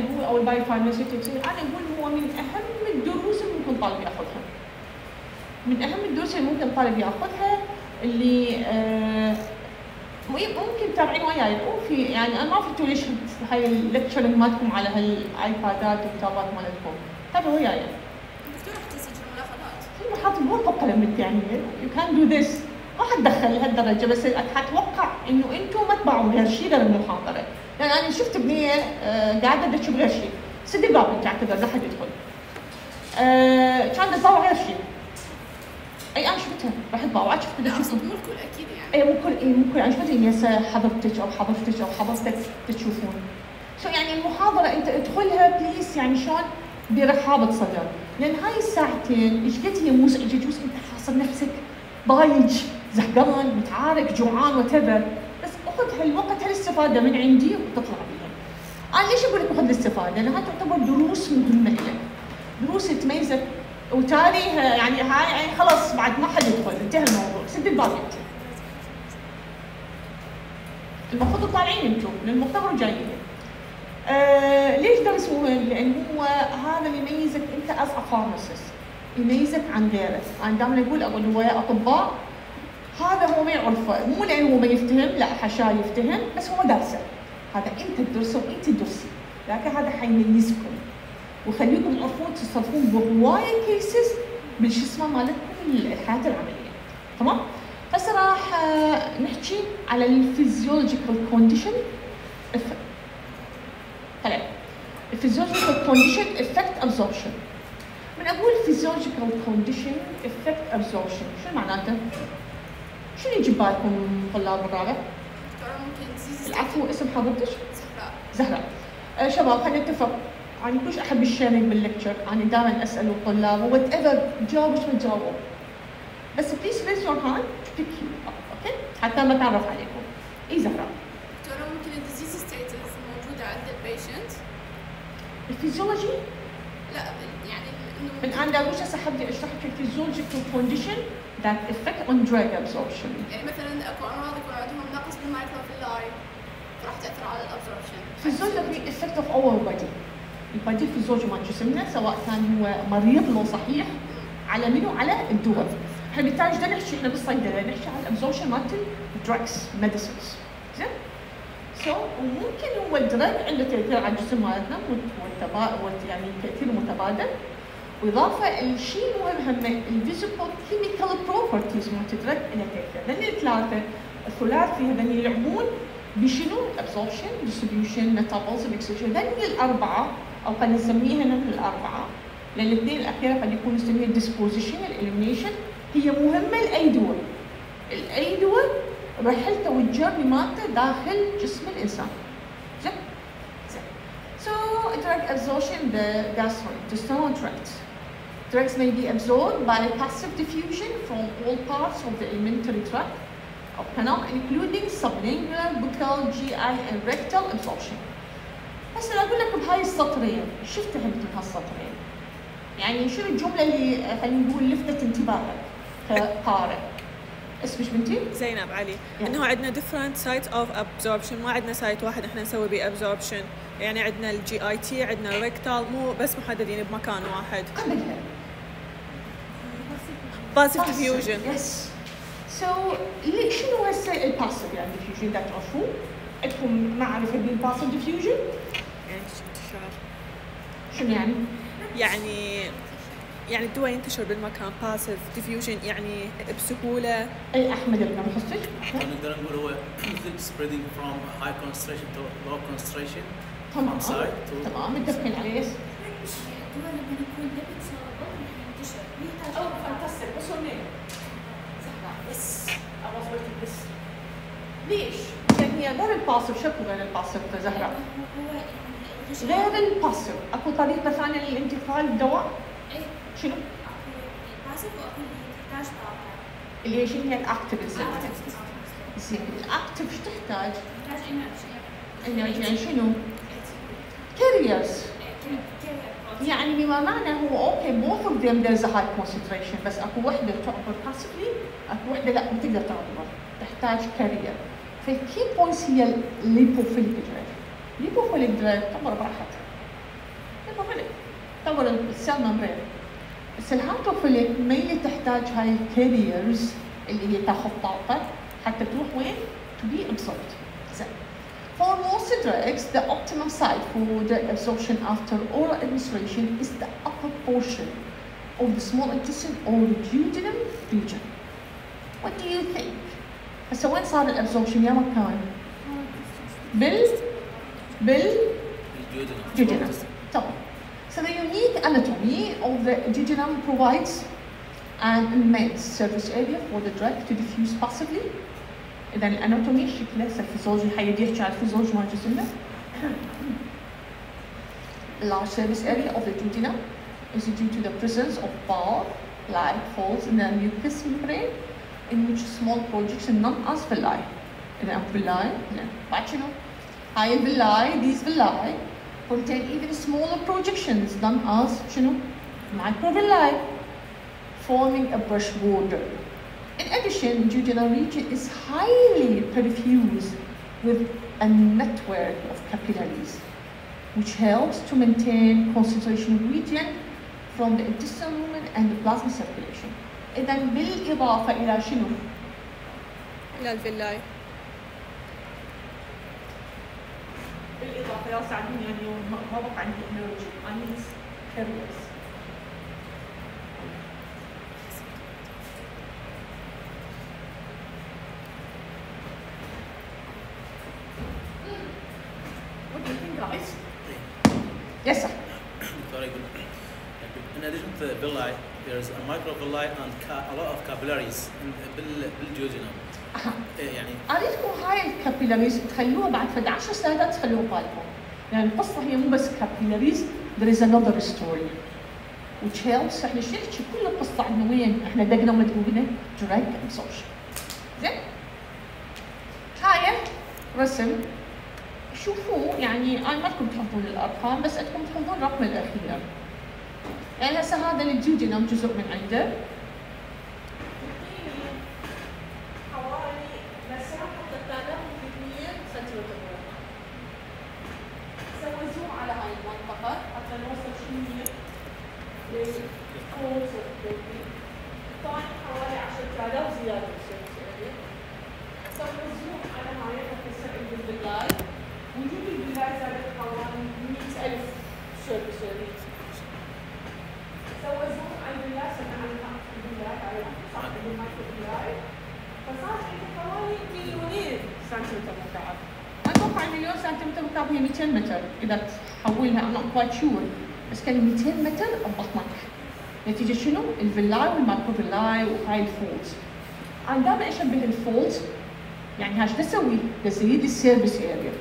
أقول أو ال biopharmaceutics أنا أقول هو من أهم الدروس اللي ممكن طالب ياخذها من أهم الدروس اللي ممكن طالب ياخذها اللي آه ممكن تتابعين وياي. وفي يعني أنا ما فهمتوا ليش هاي ال lecturing مالتكم على هالايبادات والكتابات مالتكم تابعوا وياي. الدكتور راح تسجل ملاحظات. في حاطط ورقه وقلم يعني you can do this ما حتدخل لهالدرجة بس حتوقع إنه أنتم ما تبعوا غير شيء غير لأن أنا شفت بنيه آه قاعدة تدش بغير شيء سد الباب انت اعتذر لا حد يدخل. آه كانت تطلع غير شيء أي أنا شفتها. راح تطلع شفت لا تشوفها. مو الكل أكيد يعني. أي مو كل إي مو كل. يعني بدي هسه حضرتك أو حضرتك أو حضرتك تشوفون. شو يعني المحاضرة أنت ادخلها please يعني شلون؟ برحابة صدر. لأن هاي الساعتين إيش قد هي مزعجه جوز إنت حاصر نفسك؟ ضايج زهقان متعارك جوعان وتبر بس خذ هالوقت هالاستفاده من عندي وتطلع بيها أنا ليش أقول لك خذ الاستفادة؟ لأن هاي تعتبر دروس مهمة لك دروس تميزك. وتالي يعني هاي يعني خلاص بعد ما حد يدخل انتهى الموضوع. سد الباب أنت. المفروض طالعين أنتم من المؤتمر جايين. آه ليش درس مهم؟ لأن هو هذا اللي يميزك أنت as pharmacist يميزك عن غيرك، أنا دائما أقول أقول ويا أطباء هذا هو ما يعرفه، مو لأنه هو ما يفتهم، لا حاشاه يفتهم، بس هو دارسه. هذا أنت تدرسه وانت تدرسي، لكن هذا حيميزكم ويخليكم تعرفون تتصرفون بهواية cases بالشو اسمه مالتكم الحياة العملية. تمام؟ هسه راح آه، نحكي على ال physiological condition طيب ال physiological condition affect absorption من أقول physiological condition affect absorption شو معناته؟ شنو يجي بالكم طلاب الرابع؟ العفو اسم حضرتك؟ زهراء زهراء آه شباب خلينا نتفق. أنا كلش أحب ال sharing بال lecture أنا دائما أسأل الطلاب whatever جاوب إيش ما تجاوب بس please raise your hand pick you okay حتى ما تعرف عليكم. إي زهراء دكتورة ممكن ال disease states موجودة عند ال patient ال physiology؟ لا من وش هسه حبدي اشرح لك ال physiological condition that affect on drug absorption. يعني مثلا أكو أمراض يكون عندهم نقص بال microvilli راح تأثر على ال absorption physiology effect of our body. ال body ال physiology مال جسمنا سواء كان هو مريض لو صحيح على منو على الدواء إحنا بالتالي إيش نحكي إحنا بالصيدلة نحكي على ال absorption مالت ال drugs medicines زين؟ so وممكن هو ال drug عنده تاثير على الجسم مالتنا يعني تاثير متبادل. واضافه الشيء المهم هم ال physical chemical properties مالت تاثير لأن الثلاثة الثلاثي هذول يلعبون بشنو؟ ال absorption، distribution، metabolism، excretion، هذول الأربعة أو خلينا نسميها نحن الأربعة لأن الاثنين الأخيرة قد يكون نسميها الديسبوزيشن، الاليمينيشن هي مهمة لأي دول. الاي دول رحلته والجري مالته داخل جسم الإنسان. زين؟ زين. So drug absorption the gastrointestinal tract. Drugs may be absorbed by passive diffusion from all parts of the alimentary tract of canal including sublingual, buccal, GI and rectal absorption. هسه أنا أقول لك بهاي السطرين، شو فهمت من هالسطرين؟ يعني شنو الجملة اللي آه، خلينا نقول لفتت انتباهك كقارئ؟ اسمش بنتي؟ زينب علي يعني. إنه عندنا different sites of absorption ما عندنا site واحد إحنا نسوي به absorption يعني عندنا ال GIT عندنا ال rectal مو بس محددين بمكان واحد قبلها passive diffusion yes so شنو هسه ال passive يعني diffusion ده تعرفوه؟ عندكم معرفة بال passive diffusion؟ يعني انتشار شنو يعني؟ يعني يعني الدواء ينتشر بالمكان passive diffusion يعني بسهولة اي احمد ابن مخصص نقدر نقول هو spreading from high concentration to low concentration تمام تمام متفقين عليه yes الدواء لما يكون lipid soluble ينتشر ويحتاج Oh, fantastic. What's your name? زهرة. Yes. I was waiting this. ليش؟ لأن هي غير ال passive، شكو غير ال passive زهرة؟ يعني غير ال passive، أكو طريقة ثانية للانتقال الدواء؟ إيه شنو؟ passive وأكو تحتاج طاقة اللي هي شنو هي ال active. تحتاج زين، ال active إيش تحتاج؟ energy energy يعني شنو؟ carriers. كيف يعني بما معنى هو okay of them there's a high concentration بس أكو وحدة تعبر passively أكو وحدة لا ما تقدر تعبر. تحتاج carrier فال key points هي ال lipophilic drug ال lipophilic drug تعبر براحتها ال membrane through ال cell membrane بس ال hydrophilic ما اللي تحتاج هاي ال carriers اللي هي تاخذ طاقة حتى تروح وين؟ to be absorbed. زين. For most drugs, the optimum site for drug absorption after oral administration is the upper portion of the small intestine or duodenum region. What do you think? هسه وين صار الابزوربشن يا مكان؟ بال بال الجودنا jejunum. تمام. So the unique anatomy of the jejunum provides an immense surface area for the drug to diffuse passively. إذا الاناتومي شكله هسه الفيزيولوجي حيدي يحكي على الفيزيولوجي مال جسمنا. Large surface area of the jejunum is due to the presence of bulb-like folds in the mucous membrane in which small projections known as villi. إذا villi زين بعد شنو؟ هاي الvilli these villi contain even smaller projections known as شنو؟ microvilli forming a brush border. In addition, jejunal region is highly perfused with a network of capillaries, which helps to maintain concentration of region from the intestinal lumen and the plasma circulation. إذا بالإضافة إلى شنو؟ الى الفيلاي بالإضافة يا سعدين يعني ما ما بقى عندي energy I need Yes sir. Very good. In addition to the villi, there's a microvilli and a lot of capillaries in بال بال jejunum. إيه يعني أريدكم هاي ال capillaries تخلوها بعد فد 10 سلايدات تخلوها بالكم لأن القصة هي مو بس capillaries there is another story. Which helps. إحنا شو نحكي؟ كل القصة عندنا وين إحنا دقنا ومدقوقنا direct absorption زين. هاي رسم. شوفوا يعني أنا ما لكم تحفظون الأرقام بس أنتم تحفظون الرقم الاخير يعني هسه هذا ال jejunum جزء من عنده حوالي مساحة 3300 سنتيمتر مربع. سوي zoom على هاي المنطقة حتى نوصل شنو هي ال folds طبعا حوالي 10000 زيادة بال surface area. سوي zoom على هاي حتى يصير عندي ال villi. وجود ال villi زادت حوالي 100000 surface area. سوى zoom على ال villi سمع عن ال villi على سطح ال microvilli. فصار عندي حوالي مليونين سنتيمتر مكعب. أتوقع مليون سنتيمتر مكعب هي 200 متر اذا تحولها I'm not quite sure بس كان 200 متر ببطنك. نتيجة شنو؟ ال villi villi وهاي ال folds. أنا دائما اشبه ال folds يعني هاش بسوي بزيد ال surface area.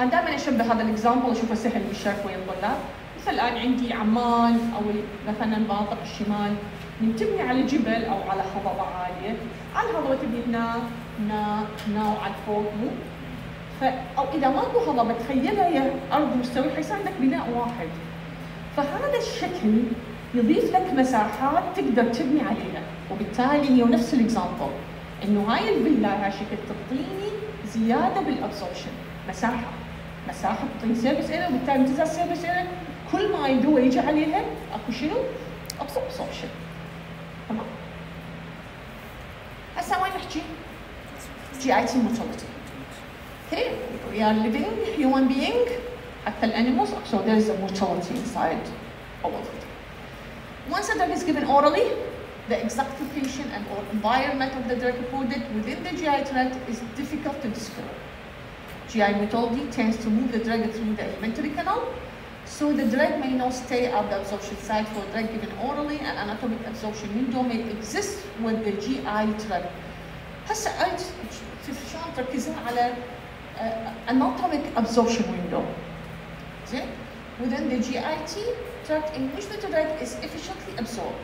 أنا دائما اشبه هذا ال example أشوفه سهل بالشرح ويا الطلاب. مثل الآن عندي عمان أو مثلا المناطق الشمال من تبني على جبل أو على هضبة عالية، على الهضبه تبني هنا هنا هنا وعلى فوق مو ف أو إذا ماكو هضبة تخيلها هي أرض مستوية حيصير عندك بناء واحد. فهذا الشكل يضيف لك مساحات تقدر تبني عليها وبالتالي هي نفس ال example إنه هاي ال villi هاي شكل تعطيني زيادة بال absorption مساحة. مساحة تعطيني surface area وبالتالي تزال surface area كل ما دوا يجي عليها أكو شنو؟ absorption تمام. هسه وين نحكي؟ GIT motility Okay, we are living human being. حتى الانيمالز so there is a mortality inside all of it. Once a drug is given orally, the exact location and or environment of the drug recorded within the GI tract is difficult to describe. GI methodology tends to move the drug through the alimentary canal, so the drug may not stay at the absorption site for drug given orally and anatomic absorption window may exist with the GI tract. هسه أنت في شلون تركزين على uh, anatomic absorption window. زين؟ within the GIT tract in which the drug is efficiently absorbed.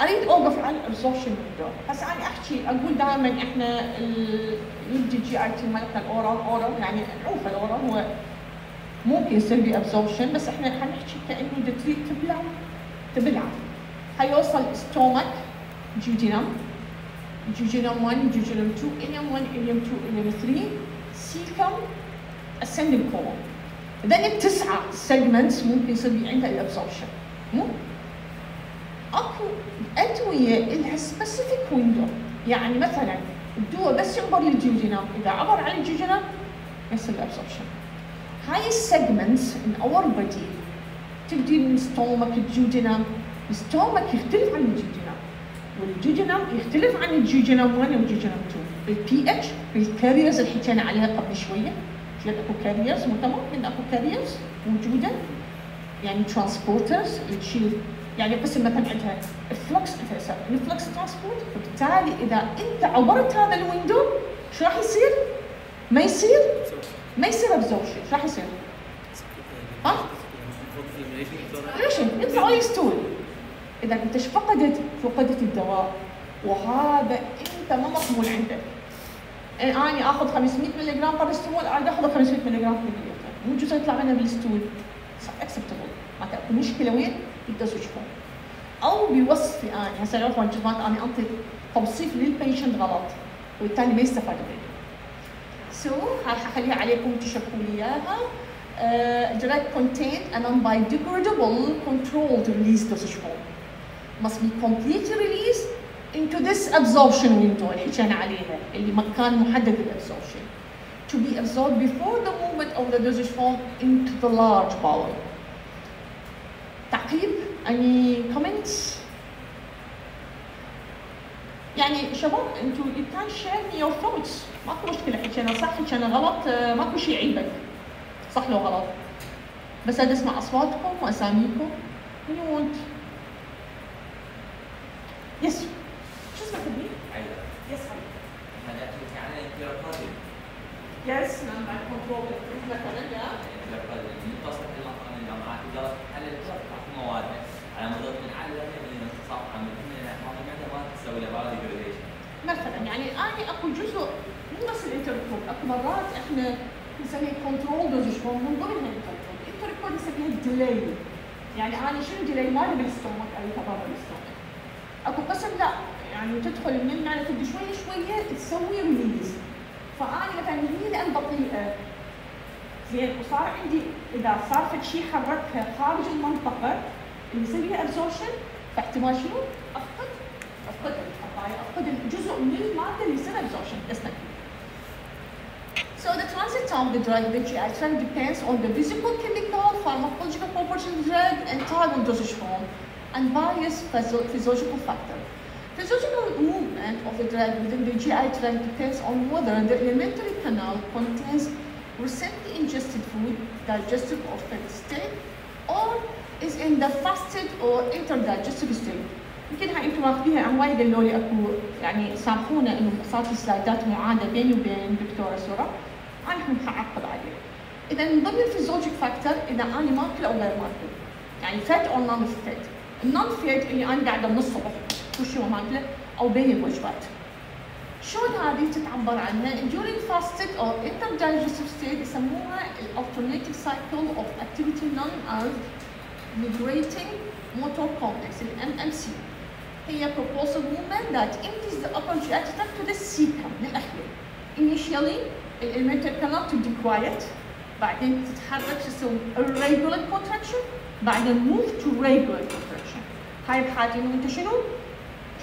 أريد أوقف على ال absorption هسه أنا أحكي أقول دائما إحنا يجي ال GIT مالتنا ال oral oral يعني نعوف ال oral هو ممكن يصير بي absorption بس إحنا حنحكي كأنه تريد تبلع تبلع حيوصل stomach duodenum jejunum 1 jejunum 2 ileum 1 ileum 2 ileum 3 cecum ascending colon. اذا التسعه segments ممكن يصير عندها ال absorption مو؟ أكو ادويه لها specific window يعني مثلا الدواء بس يعبر لل duodenum إذا عبر عن ال duodenum يصير ال absorption هاي ال segments in our body تبدي من stomach ال duodenum ال stomach يختلف عن ال duodenum وال duodenum يختلف عن ال jejunum 1 وال jejunum 2 بال pH بال carriers اللي حكينا عليها قبل شوية. شوية أكو carriers مو تمام من أكو carriers موجودة. يعني transporters اللي تشيل يعني قسم مثلا عندها ال efflux انت يسمى ال efflux transport وبالتالي إذا أنت عبرت هذا ال window شو راح يصير؟ ما يصير ما يصير absorption شو راح يصير؟ ها؟ ليش يطلع stool إذا أنت فقدت؟ فقدت الدواء وهذا أنت ما مقبول عندك أنا آخذ 500 ملغ باراسيتامول أنا آخذ 500 ملغ مو جزء يطلع منها بال stool acceptable اكو مشكله وين؟ بتزوجكم أو بوصف آه، يعني هسه لو كنت أنا أنطي توصيف لل patient غلط والثاني ما يستفاد منه. so راح اخليها عليكم تشرحوا لي إياها؟ drug contained in a nonbiodegradable controlled release dosage form must be completely released into this absorption window اللي كان عليها اللي مكان محدد لل absorption to be absorbed before the movement of the dosage form into the large bowel. تعقيب any comments? يعني شباب أنتوا can share me your thoughts. ماكو مشكلة حكينا صح حكينا غلط آه، ماكو شيء يعيبك. صح لو غلط. بس أسمع أصواتكم وأساميكم. Who you want yes شو اسمك ابني؟ yes حبيبي yes نعم بعد control مثلا يا مثلا يعني أنا اكو جزء مو بس ال enteric coated اكو مرات إحنا نسميه control dosage form من ضمنها الانتركود الانتركود نسميها ال delay يعني delay مالي بال stomach أي برا بالستومك أكو قسم لا يعني تدخل من المعده تبدي شوية شوية تسوي release فأنا مثلا هي لأن بطيئه زين وصار عندي إذا صار فد شيء حركها خارج المنطقة اللي يصير فيها absorption فاحتمال شنو؟ أفقد أفقد أفقد الجزء من المادة اللي يصير absorption اسمك So the transit time of the drug in the GI tract depends on the physical, chemical, pharmacological properties of the drug and type of dosage form and various physio- physiological factors. Physiological movement of the drug within the GI tract depends on whether the alimentary canal contains recently ingested food, digestive or fed state, or is in the fasted or interdigestive state. يمكن هاي انتم ماخذيها هواي قالوا لي اكو يعني سامحونا انه صارت سلايدات معاده بيني وبين دكتوره سوره أنا حعقب عليه. إذا من ضمن ال physiologic factor إذا أنا ماكل أو غير ماكل. يعني فات أو نون فات. النون فات اللي أنا قاعدة من الصبح كل شيء ماكله أو بين الوجبات. شلون هذه تتعبر عنها؟ during fasted or interdigestive state يسموها alternative cycle of activity known as migrating motor complex ال MMC. هي propulsive movement that empties the upper GI tract to the cecum للأحياء. Initially الalimentary canal تبدي quiet بعدين تتحرك شو تسوي irregular contraction بعدين move to regular contraction. هاي بحالة انه انت شنو؟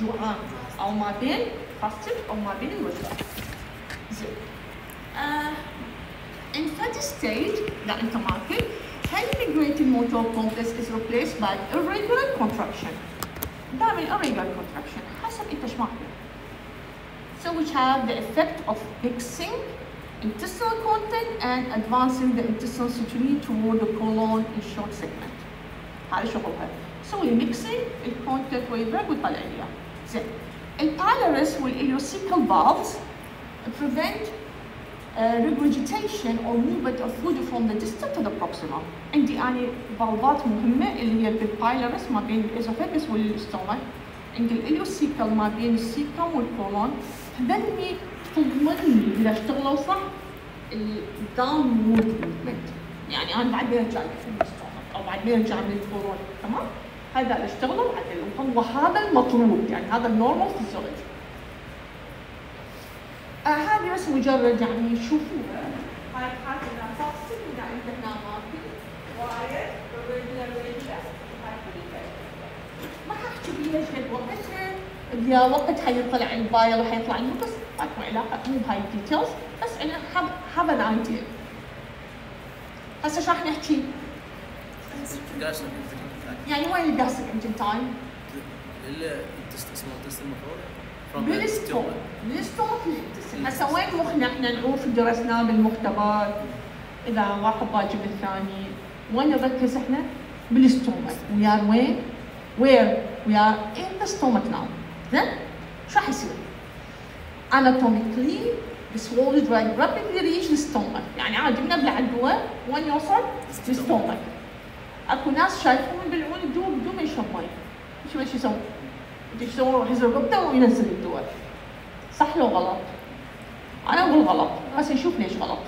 جوعان او ما بين fasted او ما بين الوجبات. زين. آه in fatty state لا انت ماكل highly migrating motor complex is replaced by irregular contraction. دائما irregular contraction حسب انت ايش ماكل. So which have the effect of fixing intestinal content and advancing the intestinal secrete toward the colon in short segment. هذا شغلها. سوي mixing ال content ويبرق ويطلع لي اياه. زين. ال pylorus وال ileocecal valves prevent uh, regurgitation or movement of food from the distal to the proximal. عندي أنا valve ات مهمة اللي هي بال pylorus ما بين ال esophagus وال stomach. عندي ال ileocecal ما بين ال cecum وال colon. هذني المهم إذا اشتغلوا صح ال downward movement يعني أنا بعد ما ارجع أو بعد ما ارجع من ال colon تمام؟ هذا اللي اشتغلوا هو هذا المطلوب. يعني هذا ال normal physiology آه هذه بس مجرد يعني شوفوا. هاي الحاله اذا عندنا ما في ما حاحكي بيها شيء وقتها يا وقت حيطلع البايل وحيطلع المقص ماكو علاقه مو بهاي الديتيلز بس أنا هاف ان ايديا هسه إيش راح نحكي؟ يعني وين الجاستريك انجن تايم؟ اسمه تست the بالستومك للانتستين هسه وين مخنا إحنا نعوف درسناه بالمختبر إذا واحد باجي بالثاني وين نركز إحنا؟ بالستومك are وين؟ where we are in the stomach now زين؟ شو راح يصير؟ Anatomically the swallow drug rapidly reach the stomach. يعني عادي بنبلع الدواء وين يوصل؟ للستومك أكو ناس شايفون بالعون الدواء بدون ما يشرب مي. شو إيش يسوون؟ يسوون يروح يزرق رقبته وينزل الدواء صح لو غلط؟ أنا أقول غلط بس نشوف ليش غلط.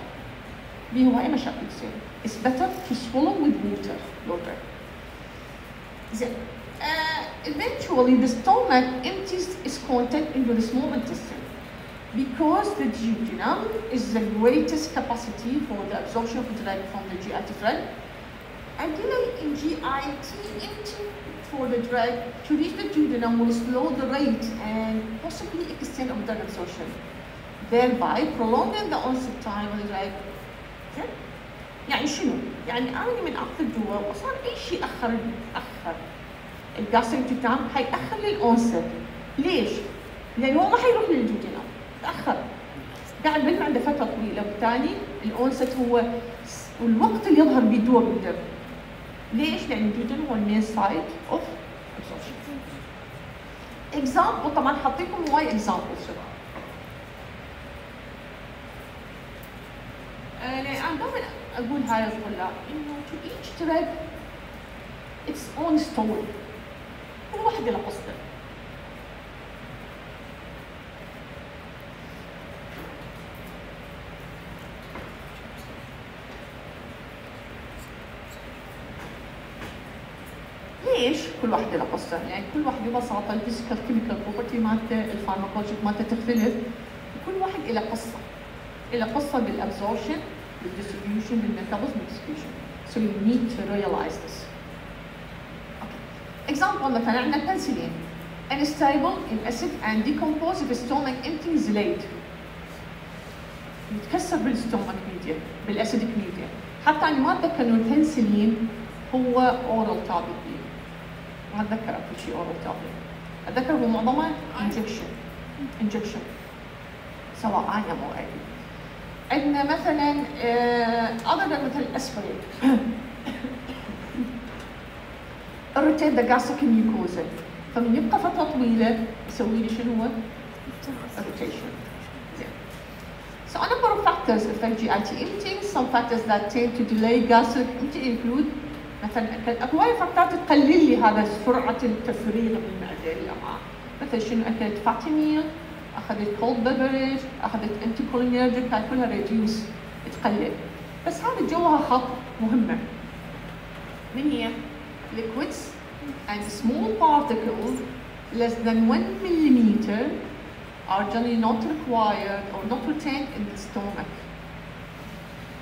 به هواي مشاكل تصير. It's better to swallow with water water زين. uh, eventually the stomach empties its content into the small intestine because the duodenum is the greatest capacity for the absorption of drug from the GIT tract a delay in GIT empty for the drug to reach the duodenum will slow the rate and possibly extend of drug absorption, thereby prolonging the onset time of the drug. زين؟ يعني شنو؟ يعني انا من اخذ الدواء وصار اي شيء اخر اخر الجاستريك تام حيأخر لي الأونست ليش؟ لأن هو ما حيروح للجوجينال تأخر قاعد بلمع عنده فترة طويلة وبالتالي ال onset هو والوقت اللي يظهر الدواء بالدم ليش؟ لأن ال jejunum هو ال main site Of. example طبعا حاطيكم هواي example شباب. أنا دائما أقول هاي الطلاب إنه to each drug its own story. كل واحد له قصته. ليش كل واحد له قصه؟ يعني كل واحد ببساطه ال physical chemical property مالته ال pharmacologic مالته تختلف وكل واحد له قصة له قصة بالابزورشن بالديستريبيوشن بالميتابوليزم بالديستريبيوشن So you need to realize this. Okay. Example مثلا عندنا penicillin unstable in acid and decompose if stomach is delayed. يتكسر بال stomach media بال acidic media حتى أنا ما أتذكر إنه البنسلين هو oral tablet ما أتذكر اكو شيء oral tablet أتذكر هو معظمه injection injection سواء أنا مو آي عندنا مثلا other مثل الاسبرين irritating the gastric mucosa فمن يبقى فترة طويلة يسوي لي شنو هو؟ irritation. So a number of factors affect GIT emptying. Some factors that tend to delay gastric emptying include مثلا اكو هواي factor ات تقلل لي هذا سرعة التفريغ من المعده الامعاء مثل شنو اكلت fatty meal أخذت cold beverage أخذت anticholinergic هاي كلها reduce تقلل بس هذا جوها خط مهمة من هي؟ liquids and small particles less than 1 millimeter are generally not required or not retained in the stomach.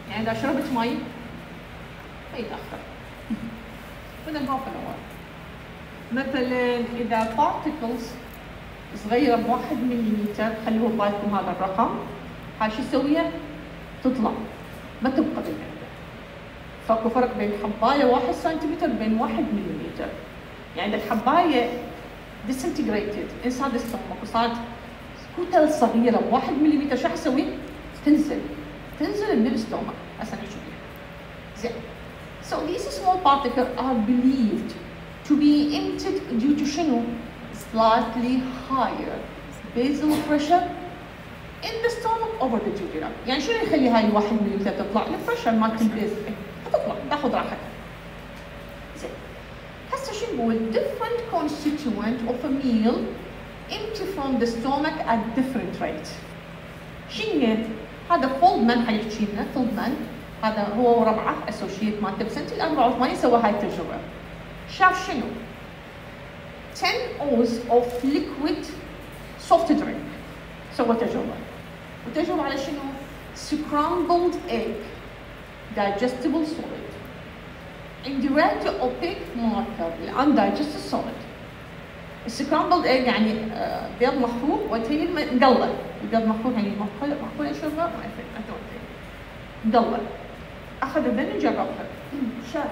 يعني إذا شربت مي ما يتأخر. Within half an hour. مثلا إذا particles صغيرة بواحد مليمتر خلوه بالكم هذا الرقم هاي شو يسويها؟ تطلع ما تبقى بالمعدة. فاكو فرق بين حباية واحد سنتيمتر بين واحد مليمتر. يعني إذا الحباية disintegrated inside the stomach وصارت كتل صغيرة بواحد مليمتر شو حسوي؟ تنزل تنزل من الستومك هسه نحكي زين So these small particles are believed to be emptied due to شنو؟ slightly higher basal pressure in the stomach over the duodenum يعني شنو يخلي هاي الواحد مليمتر تطلع؟ البريشر مالت البيز تطلع تاخذ راحتها زين هسه شو نقول؟ different constituent of a meal empty from the stomach at different rate. شنو هذا فولدمان حيحكي لنا فولدمان هذا هو وربعه اسوشيت مالته بسنه ال 84 سوى هاي التجربه. شاف شنو؟ 10 ounce of liquid soft drink سوى تجربة. وتجربة على شنو؟ scrambled egg digestible solid indirect opaque marker undigested solid السكرامبلد ايج يعني آه، بيض محروق وتهي مقلى البيض محروق يعني معقول معقول اشربها ما ادري مقلى اخذ البن جربها شاف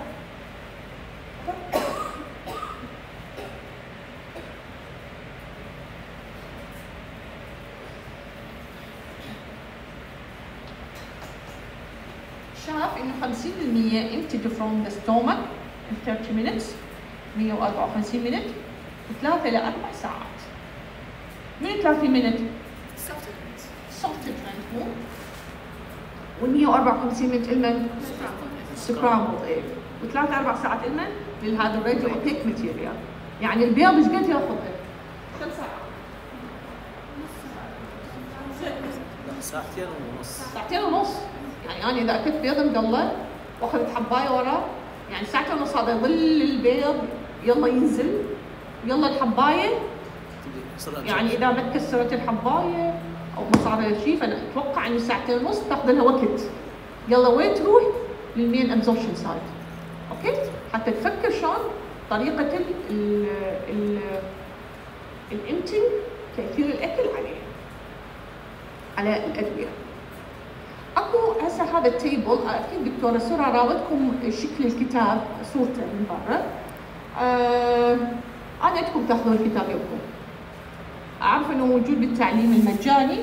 شاف انه 50% emptied from the stomach in 30 minutes 154 minute وثلاثة إلى أربع ساعات. من 30 minute trend مو وال 154 minute إلمن. سكرامبل ايج وثلاث أربع ساعات إلمن لهذا الراديو اوبيك ماتيريال. يعني البيض إيش قد يأخذ؟ كم ساعة؟ ساعتين ونص. ساعتين ونص. يعني أنا إذا اكلت بيض مقلى وأخذت حباية وراه يعني ساعتين ونص هذا يظل البيض يلا ينزل. يلا الحباية. يعني إذا ما تكسرت الحباية أو ما صار شيء فانا أتوقع إنه ساعتين ونص تاخذ لها وقت. يلا وين تروح؟ لل main absorption site okay؟ حتى تفكر شلون طريقة ال ال ال ال emptying تأثير الأكل عليه. على الأدوية. أكو هسه هذا ال table أكيد دكتورة سرى راودكم شكل الكتاب صورته من برا. آه أنا ادكم تاخذون الكتاب يومكم. أعرف أنه موجود بالتعليم المجاني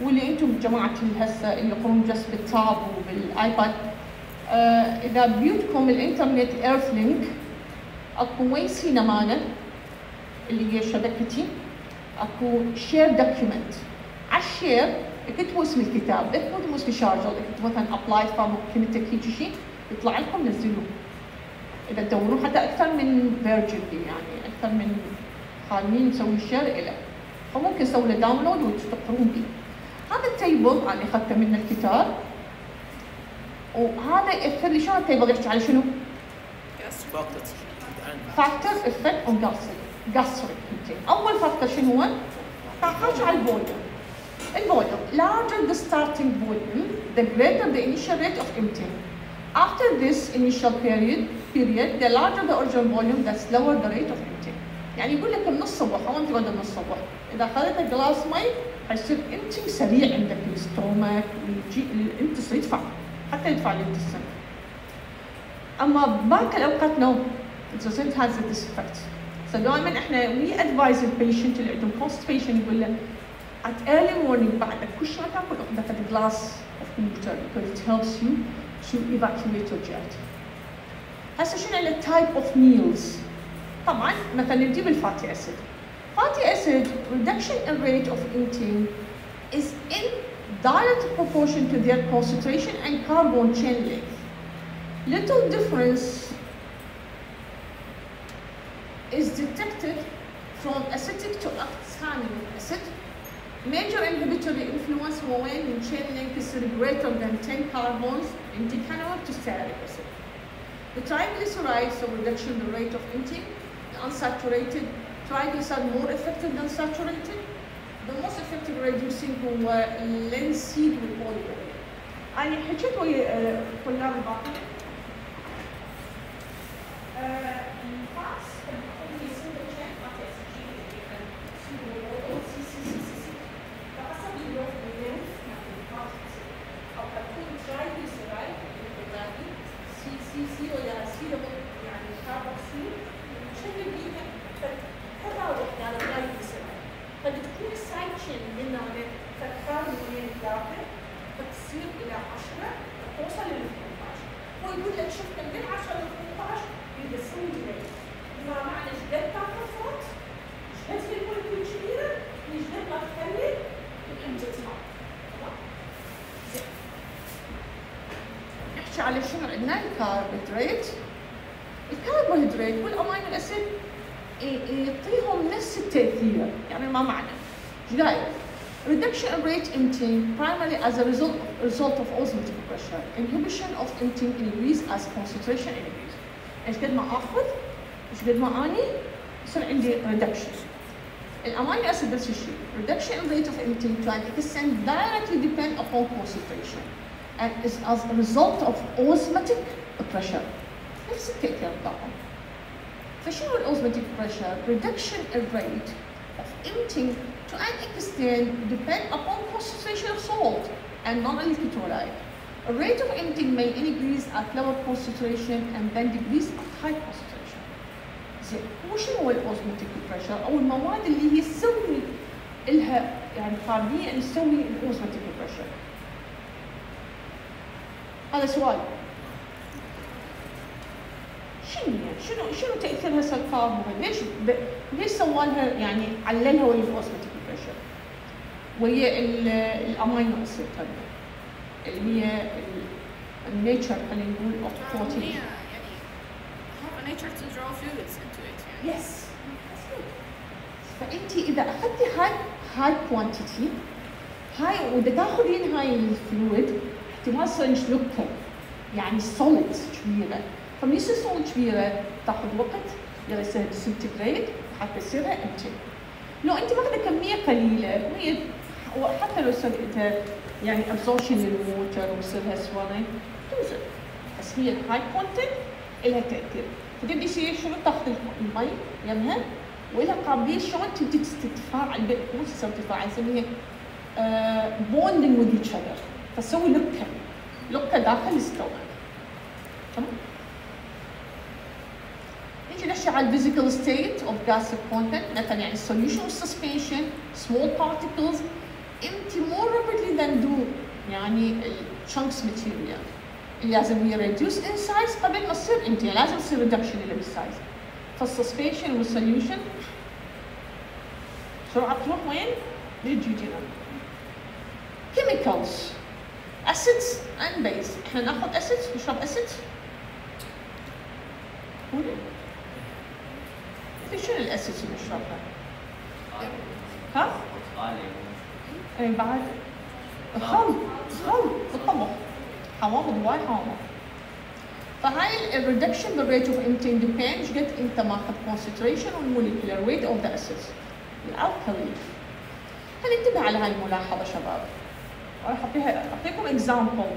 واللي أنتم جماعة هسه اللي يقومون جس بال tab وبال iPad. آه إذا بيوتكم الإنترنت Earthlink اكو وين Cinemana اللي هي شبكتي أكو share document على ال share اكتبوا اسم الكتاب لا تكتبوا اسم الشارجل اكتبوا مثلا applied pharmacokinetic هيك شيء يطلع لكم نزلوه. إذا تدورون حتى أكثر من version يعني أكثر من خالين نسوي share له فممكن تسوي له download وتقرون به هذا ال table أنا اخذته من الكتاب وهذا ياثر لي شلون ال table يحكي على شنو؟ factor effect on gastric emptying اول factor شنو هو؟ حاجة على ال volume ال volume larger the starting volume the greater the initial rate of emptying after this initial period period the larger the original volume the slower the rate of emptying يعني يقول لك من الصبح أو انت غدا من الصبح إذا أخذت جلاس مي حيصير emptying سريع عندك ال stomach ال intes يدفع حتى يدفع ال intestine أما باقي الأوقات no it doesn't has this effect فدائما إحنا advise the patient اللي عندهم constipation يقول له at early morning بعد كل شيء تاكل اخذ glass of water because it helps you to evacuate your GIT. هسه شنو ال type of meals؟ طبعا مثلا نجيب الفاتي اسيد. Fatty acid reduction in rate of eating is in direct proportion to their concentration and carbon chain length. Little difference is detected from acidic to oxalic acid. Major inhibitory influence هو وين من chain length is greater than 10 carbons in decanol to stearic acid. The triglycerides, so reduction in the rate of intake, the unsaturated triglyceride more effective than saturated. The most effective reducing هو linseed with olive oil. أنا حكيت ويا آه، طلاب الباقي primarily as a result, result of osmotic pressure. Inhibition of emptying increase as concentration increase. ايش قد ما اخذ ايش قد ما اني يصير عندي reduction. الامينو اسيد نفس الشيء. Reduction in rate of emptying to an extent directly depend upon concentration and is as a result of osmotic pressure. نفس التأثير طبعا. فشنو الاوزماتيك بريشر؟ reduction in rate of emptying to an extent depend upon concentration of salt and non-electrolyte. A rate of emptying may increase at lower concentration and then decrease at high concentration. زين وشنو هو الاوزماتيك بريشر أو المواد اللي هي تسوي لها يعني قابليه ان تسوي الاوزماتيك بريشر. هذا سؤال. شنو يعني شنو شنو تاثيرها سلفار ليش ب... ليش سوالها يعني عللها ويا ال osmotic ال- ال amino acid اللي هي ال nature خلينا نقول of protein. yes فانت إذا اخذتي هاي هاي quantity هاي واذا تاخذين هاي ال fluid احتمال تصير لوكا يعني solid كبيرة. فمن يصير solid كبيرة تاخذ وقت يلا يصير disintegrate حتى يصير empty لو انت ماخذه كمية قليلة وهي وحتى لو يصير إنت يعني absorption لل water ويصير لها swelling تنزل. بس هي ال high content لها تأثير. فتبدي يصير شنو تاخذ المي يمها ولها قابلية شلون تبدي تتفاعل مو تسوي تفاعل نسميها bonding with each other فتسوي لكه لكه داخل ال stomach تمام؟ نيجي نحكي على ال physical state of gastric content مثلا يعني solution suspension small particles empty more rapidly than do. يعني chunks material. لازم هي reduce in size قبل ما تصير empty يعني لازم تصير reduction اللي بال size فال suspension وال solution بسرعة تروح وين؟ لل jejunal chemicals. Acids and base. إحنا ناخذ acids نشرب acids. قولي. شنو ال acids اللي نشربها؟ ها؟ اي بعد الخل الخل بالطبخ حوامض وايد حوامض فهاي ال reduction بال rate of emptying depends قد انت ماخذ concentration وال molecular weight of the acids الالكالي هل انتبه على هاي الملاحظه شباب راح اعطيها اعطيكم example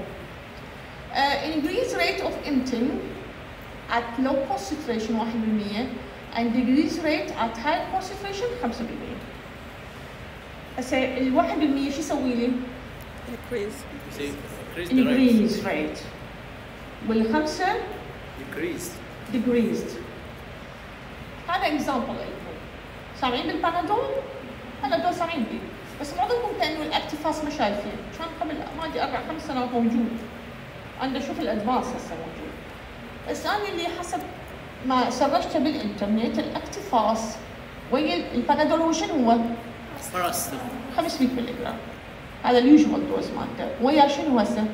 uh, increase rate of emptying at low concentration 1% and decrease rate at high concentration 5% هسه ال 1% شو يسوي لي؟ increase increase the rate. والخمسة Decrease. decreased هذا example لكم سامعين بالبانادول؟ بانادول سامعين بيه بس معظمكم كانوا ال Actifast ما شايفين كان قبل ما ادري أربع خمس سنوات موجود أنا أشوف ال Advance هسه موجود بس أنا اللي حسب ما سرشته بالإنترنت ال Actifast ويا البانادول هو شنو هو؟ Paracetamol. 500 ملي جرام هذا ال usual dose مالته ويا شنو هسه؟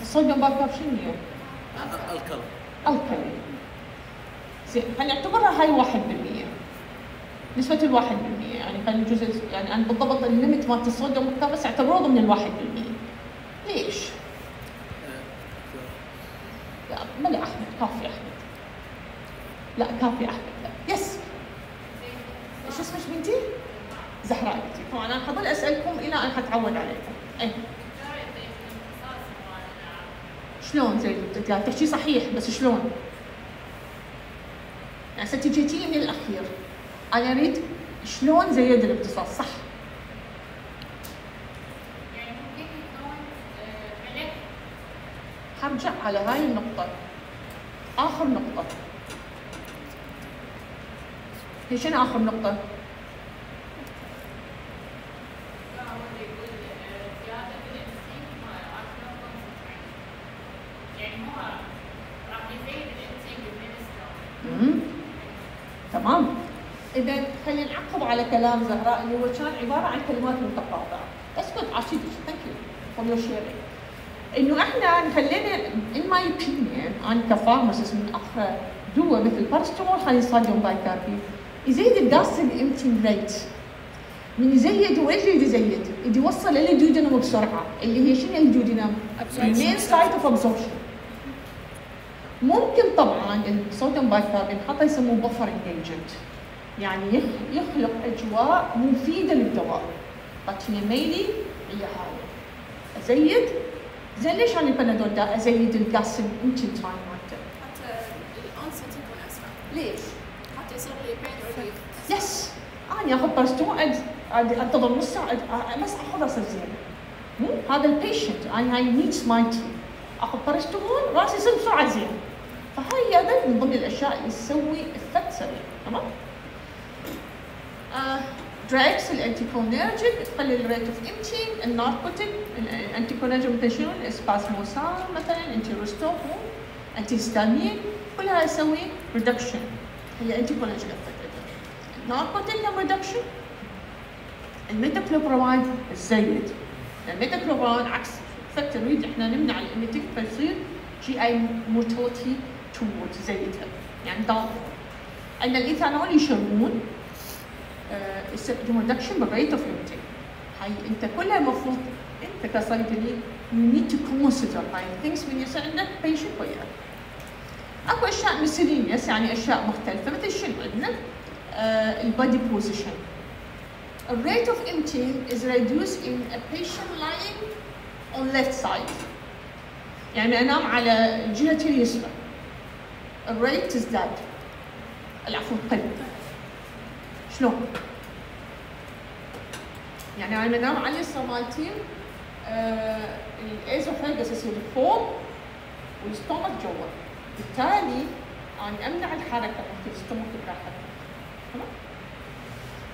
ال sodium bicarb شنو هي؟ Alkali. alkali زين خلينا نعتبرها هاي 1% نسبة ال 1% يعني خلينا الجزء يعني أنا بالضبط ال limit مالت الصوديوم بس اعتبروه ضمن ال 1% ليش؟ Uh, لا بلا أحمد كافي أحمد لا كافي أحمد إيش اسمك بنتي؟ زهراء بنتي طبعا أنا حظل أسألكم إلى أن حتعود عليكم أي. شلون زي انت قاعد تحكي صحيح بس شلون؟ يعني هسه جيتي من الأخير. أنا أريد شلون زيد الامتصاص صح؟ يعني ممكن يكون آه، حرجع على هاي النقطة. آخر نقطة هي شنو آخر نقطة؟ لا هو اللي يقول آه، زيادة بالانسيك ما أكثر concentrate. يعني هو راح يزيد الانسيك بالمينستر مم. تمام. إذا خلينا نعقب على كلام زهراء اللي هو كان عبارة عن كلمات متقاطعة. أسكت عشيدك thank you for your sharing إنه إحنا خلينا in my opinion أنا ك pharmacist من أقرأ دواء مثل بارستمول خلي sodium bicarb يزيد ال gastric emptying rate من يزيد وإيش يريد يزيد؟ يريد يوصل للجودينم بسرعة. اللي هي شنو ال duodenum؟ ال main site of absorption ممكن طبعا ال sodium bicarb ينحط يسموه buffering agent يعني يخ- يخلق أجواء مفيدة للدواء. لكن mainly هي هاي. أزيد؟ زين ليش أنا البنادول دا أزيد ال gastric emptying time مالته حتى ال onset يكون ليش؟ حتى يصير لي pain relief yes. أنا أخذ بارستون أنتظر نص ساعة بس اخذ اصير زين. هذا ال patient أنا هاي needs ماي أخذ بارستون راسي يصير بسرعة زين. فهاي هذا من ضمن الأشياء اللي تسوي effect سريع. تمام؟ drugs ال anticholinergic تقلل ال rate of emptying ال narcotic ال anticholinergic مثل شنو ال Spasmosan مثلا Enterostop antihistamine كلها يسوي reduction هي anticholinergic effect ال narcotic reduction ال metoclopramide الزايد. الميتاكلوبراميد عكس effect نريد إحنا نمنع ال emetic فيصير GI motility toward زايدها يعني ضعف أن الإيثانول يشربون reduction بال rate of emptying هاي أنت كلها المفروض أنت كصيدلي you need to consider هاي things when يصير عندك patient وياك أكو أشياء miscellaneous يعني أشياء مختلفة مثل شنو عندنا؟ ال body position rate of emptying is reduced in a patient lying on left side. يعني انام على جهتي اليسرى. ال rate تزداد. العفو تقل. شلون؟ يعني أنا انام على اليسرى مالتي آه ال esophagus يصير فوق وال stomach جوا. بالتالي أنا أمنع الحركة مالت ال stomach براحتها.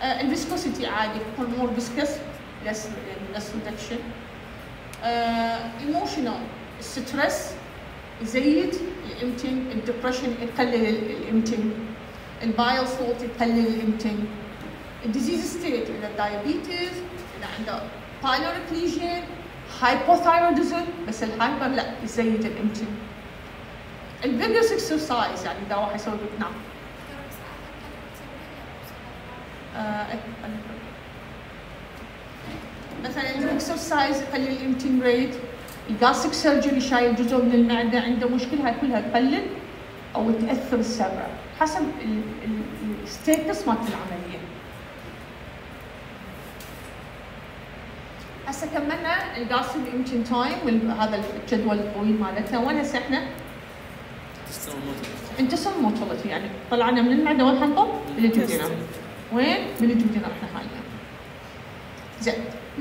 ال viscosity عادي تكون more viscous less reduction. uh, emotional ال stress يزيد ال emptying ال depression يقلل ال emptying ال bile salt يقلل ال emptying ال disease state إذا diabetes إذا عنده pyloric hypothyroidism بس ال hyper لا يزيد ال emptying ال vigorous exercise يعني إذا واحد يسوي نعم آه، مثلا ال exercise يقلل ال emptying rate ال gastric surgery شايل جزء من المعدة عنده مشكلة هاي كلها تقلل أو تأثر السرع حسب ال status مالت العملية. هسه كملنا الجاستريك امتين تايم وهذا الجدول الطويل مالتنا. وين هسه إحنا؟ انتصر موتولتي يعني طلعنا من المعدة. وين حنطب؟ بالجوجينم وين؟ بالجوجينم احنا حاليا زين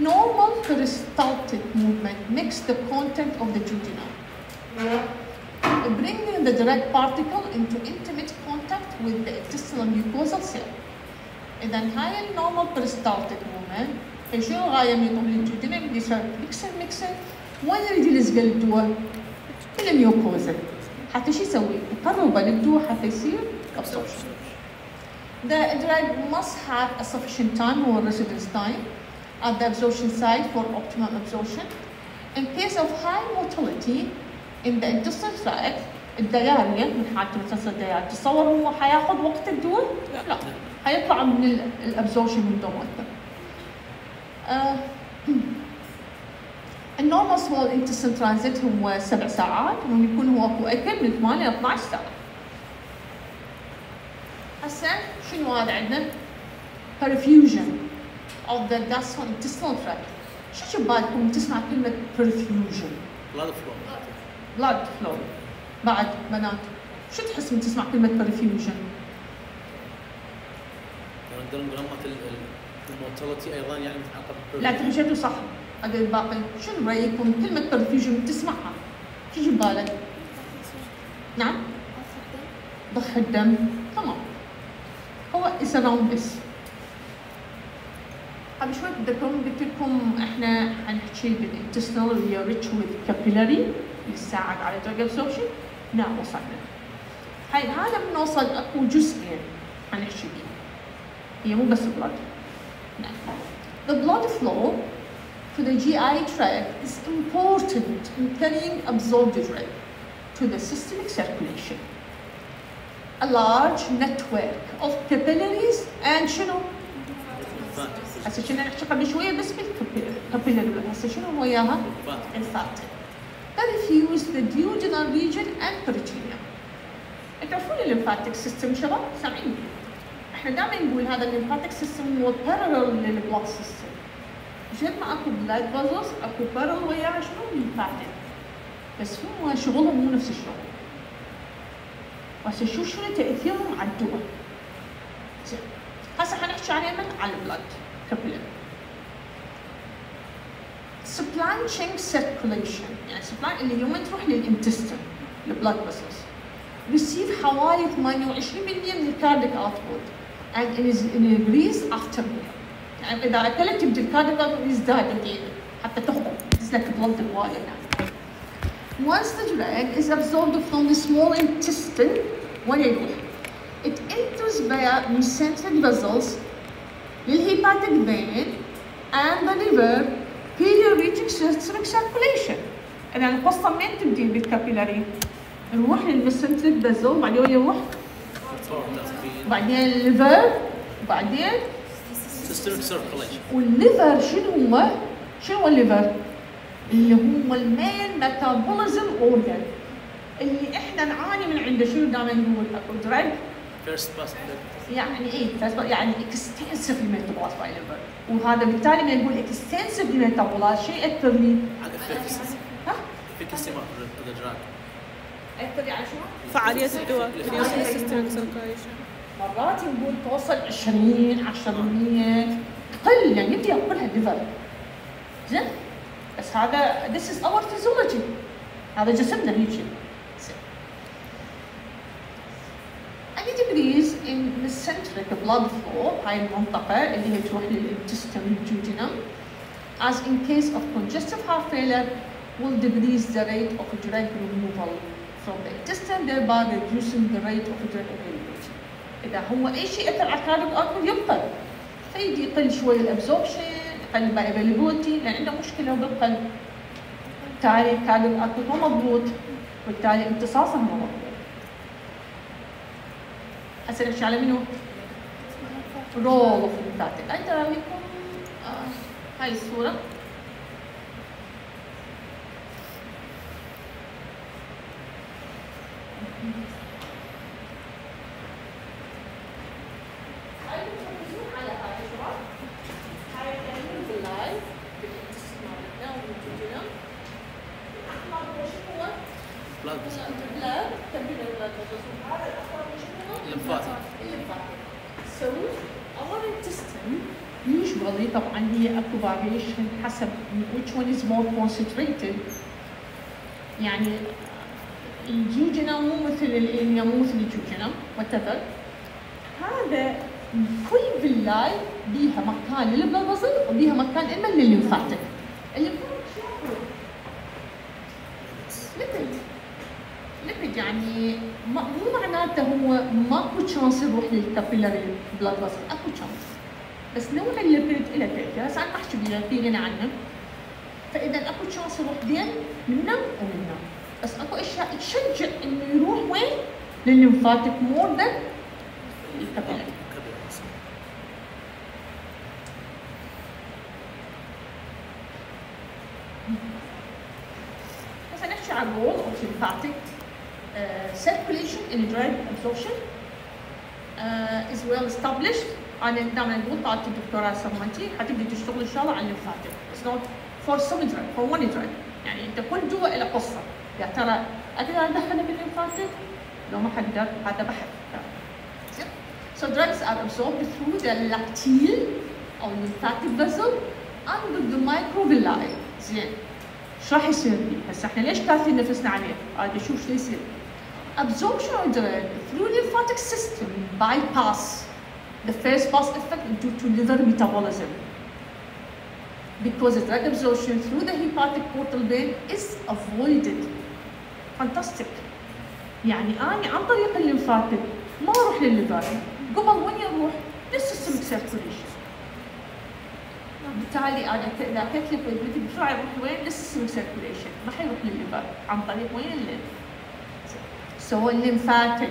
normal peristaltic movement mix the content of the duodenum bringing the direct particle into intimate contact with the intestinal mucosal cell اذا هاي النورمال peristaltic movement هي شنو الغايه من يطب الجوجينم يصير ميكسر ميكسر وين يريد يلزق الدواء؟ بالميوكوزا حتى شو يسوي؟ يقرب الدواء حتى يصير absorption The drug must have a sufficient time or residence time at the absorption site for optimum absorption. In case of high motility in the intestinal tract, الديارية من حالة متصل الديارية تصور هو حياخذ وقت الدواء؟ لا. حيطلع من ال absorption من. آه، ال normal small intestine transit هو سبع ساعات ويكون هو أكو أكل من 8 ل 12 ساعة. هسه شنو هذا عندنا؟ perfusion of the gastrointestinal tract. شو ببالكم تسمع كلمة perfusion؟ blood flow blood flow. بعد بنات شو تحس من تسمع كلمة perfusion؟ الموتيلتي أيضا يعني متعلقه لا تمشيتوا صح أقل الباقي شنو رأيكم كلمة perfusion تسمعها شو ببالك؟ نعم؟ ضخ الدم تمام هو is around this قبل شوي تذكرون قلت لكم احنا حنحكي بالانتستنال اللي هي rich with capillary اللي يساعد على drug absorption نعم وصلنا هاي هذا بنوصل اكو جزئين حنحكي بيه هي مو بس blood نعم The blood flow to the GI tract is important in carrying absorbed drug to the systemic circulation. A large network of capillaries and شنو؟ هسه كنا نحكي قبل شوية بس بالكابيلاري هسه شنو وياها؟ الفاتن. Perfuse the duodenal region and peritoneum. تعرفون الليمفاتيك سيستم شباب؟ سامعين؟ إحنا دائما نقول هذا الليمفاتيك سيستم هو parallel للبلاد سيستم. جد ما أكو بلاد فازوس أكو بارل وياها شنو؟ الليمفاتيك. بس هم شغلهم مو نفس الشغل. هسه شوف شنو تأثيرهم على الدواء. زين. هسه حنحكي عليه من على البلد supply chain circulation. يعني supply اللي يوم تروح لل intestine ال blood vessels receive حوالي 28% من ال cardiac output. And it is increased after meal يعني إذا أكلت يبدا ال cardiac output يزداد حتى تخرج تسلك blood هوايه هناك Once the drug is absorbed from the small intestine وين يروح؟ It enters via mesenteric vessels للhepatic vein and the liver period reaching systemic circulation. إذا القصة مين تبدي بالكابيلاري؟ نروح للميسنتريك فيزل بعدين يروح بعدين الليفر بعدين systemic circulation والليفر شنو هو؟ شنو هو الليفر؟ اللي هو ال main metabolism organ اللي إحنا نعاني من عنده شنو دائما نقول؟ اكو drug pass يعني إيه؟ يعني باي ليفر وهذا بالتالي لما نقول ميتابولايز شيء أكثر لي على ها؟ يعني شنو؟ فعالية الدواء. مرات نقول توصل 20 10% تقل يعني يبدا يأكلها الليفر زين؟ بس هذا this is our physiology هذا جسمنا هيك زين. any decrease in mesenteric blood flow هاي المنطقة اللي هي تروح للintestinal duodenum as in case of congestive heart failure will decrease the rate of drug removal from the intestine thereby reducing the rate of drug availability اذا هو اي شيء اثر على الكارديك اوتبوت يبقى فيدي يقل شوي الابزوربشن يقل ال availability لأن عنده مشكلة بالقلب بالتالي ال cardiac output مو مضبوط وبالتالي امتصاصه مو مضبوط هسه نحكي على منو؟ رول اوف ترى لكم آه هاي الصورة هاي بتركزون على هاي يا شباب هاي الكلمة باللايف بالانتستين مالتنا وبالجوجنا الأحمر هو شنو هو؟ blood البلاد تبين البلاد هذا الأحمر هو شنو هو؟ lymphatic lymphatic. So our intestine usually طبعا هي اكو variation حسب which one is more concentrated يعني الجوجنا مو مثل الإليا مو مثل الجوجنا whatever هذا كل فيلاي بيها مكان لل blood vessel وبيها مكان اما لل lymphatic ال lymphatic شو يعمل؟ lipid lipid يعني ما مو معناته هو ماكو chance يروح لل capillary blood vessel أكو chance بس نوع ال lipid له تاثير هسه أنا بحكي بيها في غنى عنه. فإذا أكو chance يروح دين منا ومنا بس أكو أشياء تشجع إنه يروح وين؟ لل lymphatic more than ال capillary هسه نحكي عن role of lymphatic uh, circulation in drug absorption uh, is well established دائما نقول طالبة الدكتوراه سمنتي حتبدي تشتغل ان شاء الله على ال lymphatic It's not for some drug for one drug يعني انت كل دواء له قصة يا ترى أقدر ادخله بالليمفاتيك لو ما أقدر هذا بحث؟ So drugs are absorbed through the lacteal or lymphatic vessel under the microvilli زين شو راح يصير لي؟ هسه إحنا ليش كاتبين نفسنا عليه؟ عاد أشوف شو يصير. Absorption of drug through lymphatic system bypass the first pass effect due to liver metabolism. Because the drug absorption through the hepatic portal vein is avoided. Fantastic. يعني أنا عن طريق ال lymphatic ما أروح لل liver قبل وين يروح؟ لل systemic circulation. بالتالي أنا ك- إذا اكلت لي فيبريتك بسرعة يروح وين؟ لل systemic circulation ما حيروح لل liver عن طريق وين؟ ال lymph. So lymphatic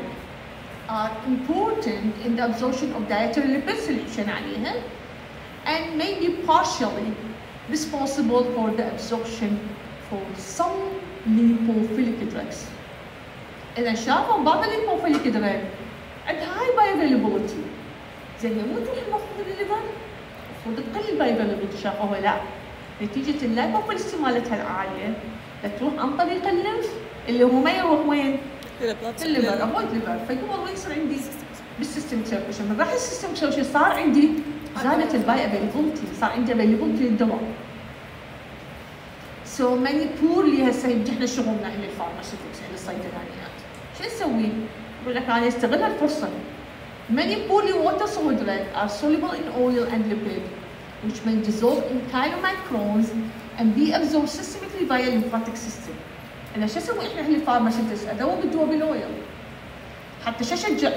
are important in the absorption of dietary lipids اللي حكينا عليها and may be partially responsible for the absorption for some lipophilic drugs. إذا شافوا بعض ال lipophilic drug عندها هاي bioavailability زين هي مو تروح المفروض لل liver المفروض تقل ال bioavailability شافوها لا نتيجة ال lipophilicity مالتها العالية. تروح عن طريق ال lymph اللي هو ما يروح وين؟ في ال liver avoid liver وين يصير عندي بال systemic circulation من راح ال systemic circulation صار عندي زادت ال bioavailability صار عندي availability للدواء. so many poorly هسه يمكن إحنا شغلنا اللي ال pharmaceutics اللي الصيدلانيات. شو نسوي؟ يقول لك أنا أستغل الفرصة. Many poorly water soluble are soluble in oil and lipid, which may dissolve in chylomicrons and be absorbed systemically via lymphatic system. أنا شو أسوي إحنا أهل ال pharmaceutics؟ ادوب الدواء بال oil. حتى شو أشجع؟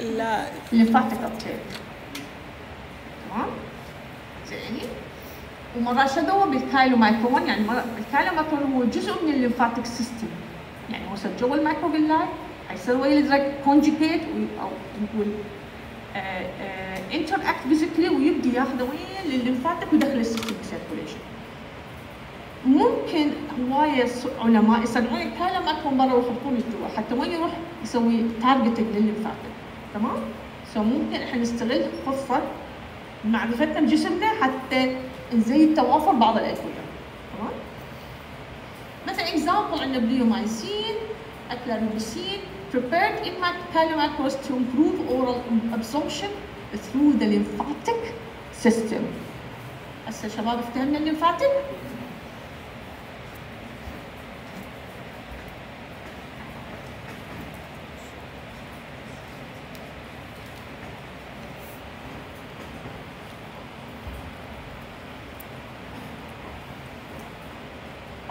لا ال lymphatic uptake. تمام؟ زين ومرات شو ادوب بال chylomicron يعني مرات ال chylomicron هو جزء من ال lymphatic system. يعني هو صار جوا ال microvilli حيصير ويا ال drug conjugate أو نقول interact physically ويبدي ياخذه وين لل lymphatic ويدخل ال systemic circulation. ممكن هواية س- علماء يصنعون الكلام اكون برا ويحطون الدواء حتى وين يروح يسوي targeting لل lymphatic تمام؟ so ممكن إحنا نستغل فرصة معرفتنا بجسمنا حتى نزيد توافر بعض الأدوية تمام؟ مثلا example عندنا bleomycin اكلاريبسين prepared in chylomicrons to improve oral absorption through the lymphatic system. هسه شباب افتهمنا ال lymphatic؟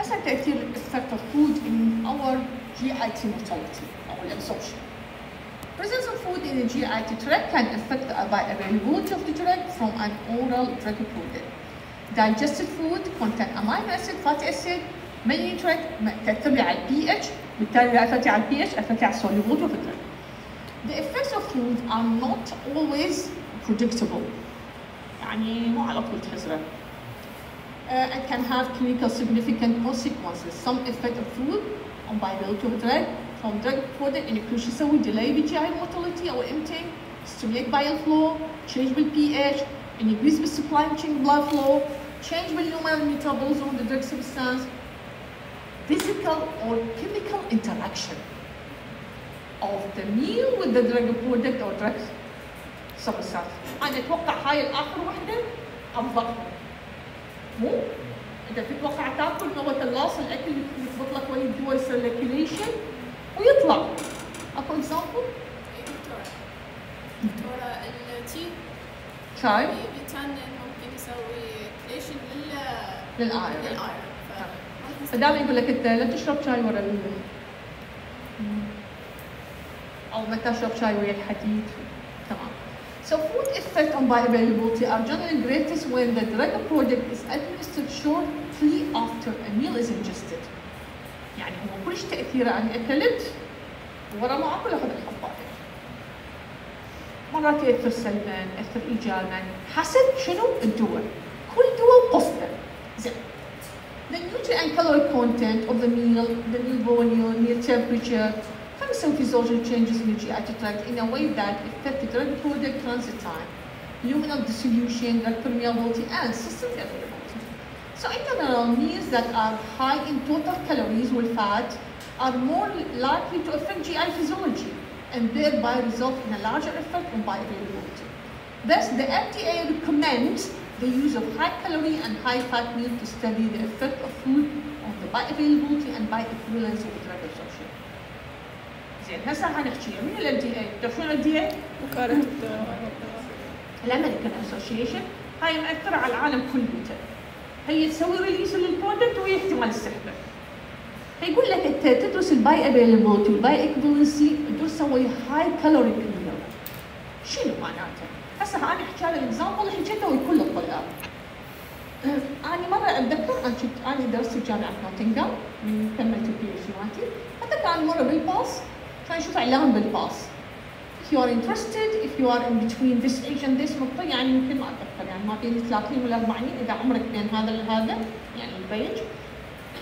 هسه تأثير effect of food in our GIT mortality or absorption. Presence of food in the GIT tract can affect the bioavailability of the drug from an oral drug product. Digested food contain amino acid, fatty acid, many nutrients تأثر لي على البي اتش بالتالي إذا أثرتي على البي اتش أثرتي على السوليبيليتي of the drug. The effects of food are not always predictable. يعني مو على طول تحزره. uh, and can have clinical significant consequences. Some effect of food on viability of drug from drug product include شو يسوي delay بالGI motility أو emptying, stimulate bile flow, change بالpH, increase بالsupply chain blood flow, change بالhuman metabolism of the drug substance, physical or chemical interaction of the meal with the drug product or drug substance. أنا أتوقع هاي الآخر وحدة أفضلها. مو انت بتتوقع تأكل نوبة اللاص الأكل يضبط لك وين؟ الدواء سيركيليشن ويطلع. أكو اكزامبل دكتورة دكتورة التي شاي بيتانين ممكن يسوي كليشن لل للآيرون. للايرون ف- فدائما يقول لك أنت لا تشرب شاي ورا أو ما تشرب شاي ويا الحديد. So food effect on bioavailability are generally greatest when the drug product is administered shortly after a meal is ingested. يعني هو كلش تأثيره أنا أكلت ورا ما أكل أخذ الحباية. مرات يأثر سلبا، يأثر إيجابا، حسب شنو الدواء. كل دواء وقصته. زين. The nutrient and caloric content of the meal, the meal volume, meal temperature, can some physiological changes in the GI tract in a way that affect the drug product transit time, luminal dissolution, drug permeability, and system availability. So in general, meals that are high in total calories with fat are more likely to affect GI physiology and thereby result in a larger effect on bioavailability. Thus, the FDA recommends the use of high calorie and high fat meals to study the effect of food on the bioavailability and bioequivalence of absorption. زين هسه حنحكي من ال FDA تعرفون ال FDA؟ وكالة الدواء ال American Association هاي مأثرة على العالم كله. هي تسوي release لل product وهي احتمال اتسحبه فيقول لك انت تدرس ال bioavailability وال bioequivalency تدرس تسوي هاي calorie meal شنو معناته؟ هسه أنا أحكي هذا ال example حكيته لكل الطلاب أه، أنا مرة أتذكر أنا كنت أنا درست بجامعه نوتنغهام من كملت ال PhD مالتي حتى كان مرة بالباص كان أشوف اعلان بالباص if you are interested, if you are in between this age and this نقطة يعني يمكن ما أتذكر يعني ما بين 30 ولا 40 إذا عمرك بين هذا لهذا يعني ال range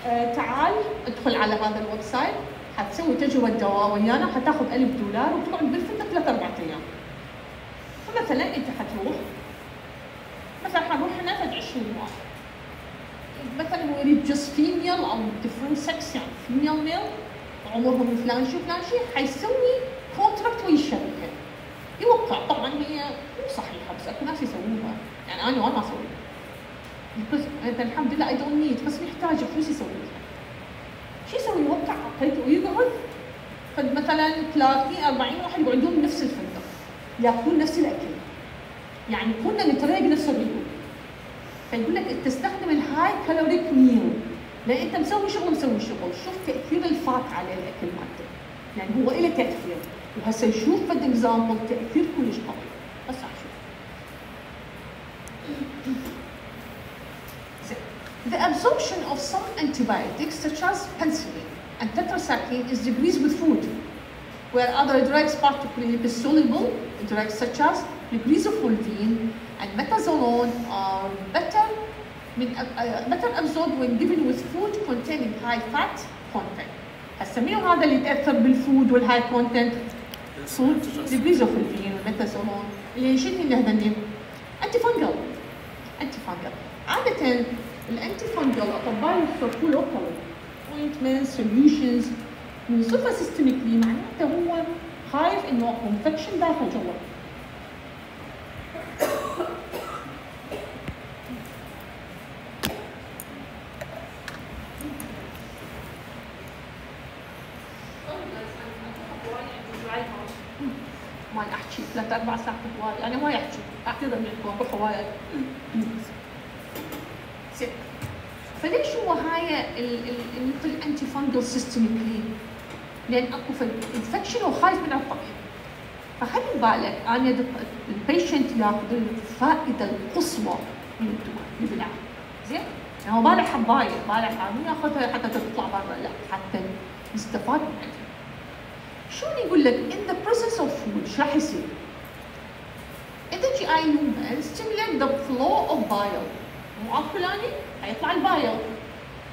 آه تعال ادخل على هذا ال website حتسوي تجربة دواء ويانا حتاخذ 1000 دولار وتقعد بالفندق ثلاث أربع أيام. فمثلا أنت حتروح مثلا حنروح هنا فد 20 واحد. مثلا هو يريد just female أو different sex يعني female male عمرهم فلان شي فلان شي حيسوي contract ويا الشركة. يوقع. طبعا هي مو صحيحة بس أكو ناس يسووها. يعني أنا وأنا اسويها بس الحمد لله I don't need بس محتاج فلوس يسويها شو يسوي؟ يوقع. عقد ويقعد. قد مثلا 30 40 واحد يقعدون بنفس الفندق. يأكلون نفس الأكل. يعني كنا نتريق نفس الريوق فيقول لك تستخدم ال high caloric meal لان انت مسوي شغل مسوي شغل شوف تاثير الفات على الاكل مالته يعني هو له تاثير وهسه يشوف فد اكزامبل تاثير كلش قوي بس شوف The absorption of some antibiotics such as penicillin and tetracycline is decreased with food, where other drugs, particularly lipid-soluble drugs such as ligrizofulvine and metazolone, are better, من, better absorbed when given with food containing high fat content. هسه منو هذا اللي يتأثر بالفود والهاي كونتنت؟ فود ligrizofulvine والميتازولون اللي شنو اللي هذني؟ انتي فانجل انتي فانجل عادة ال antifungal اطباء يصرفوا local ointment solutions يوصفها systemically معناته هو خايف إنه infection داخل جوا ما احكي ثلاث أربع ساعات هواي أنا ما يحكي اعتذر منكم بروح هواي زين فليش هو هاي مثل ال antifungal systemically؟ لأن أكو infection وخايف من الطبيب فخلي بالك أنا ال patient ياخذ الفائدة القصوى من الدواء زين؟ يعني هو ما له حبايه حاجة مو ياخذها حتى تطلع برا لا حتى يستفاد من عندها شلون يقول لك in the presence of food إيش راح يصير؟ in the GI lumen stimulate the flow of bile مو فلاني حيطلع البايل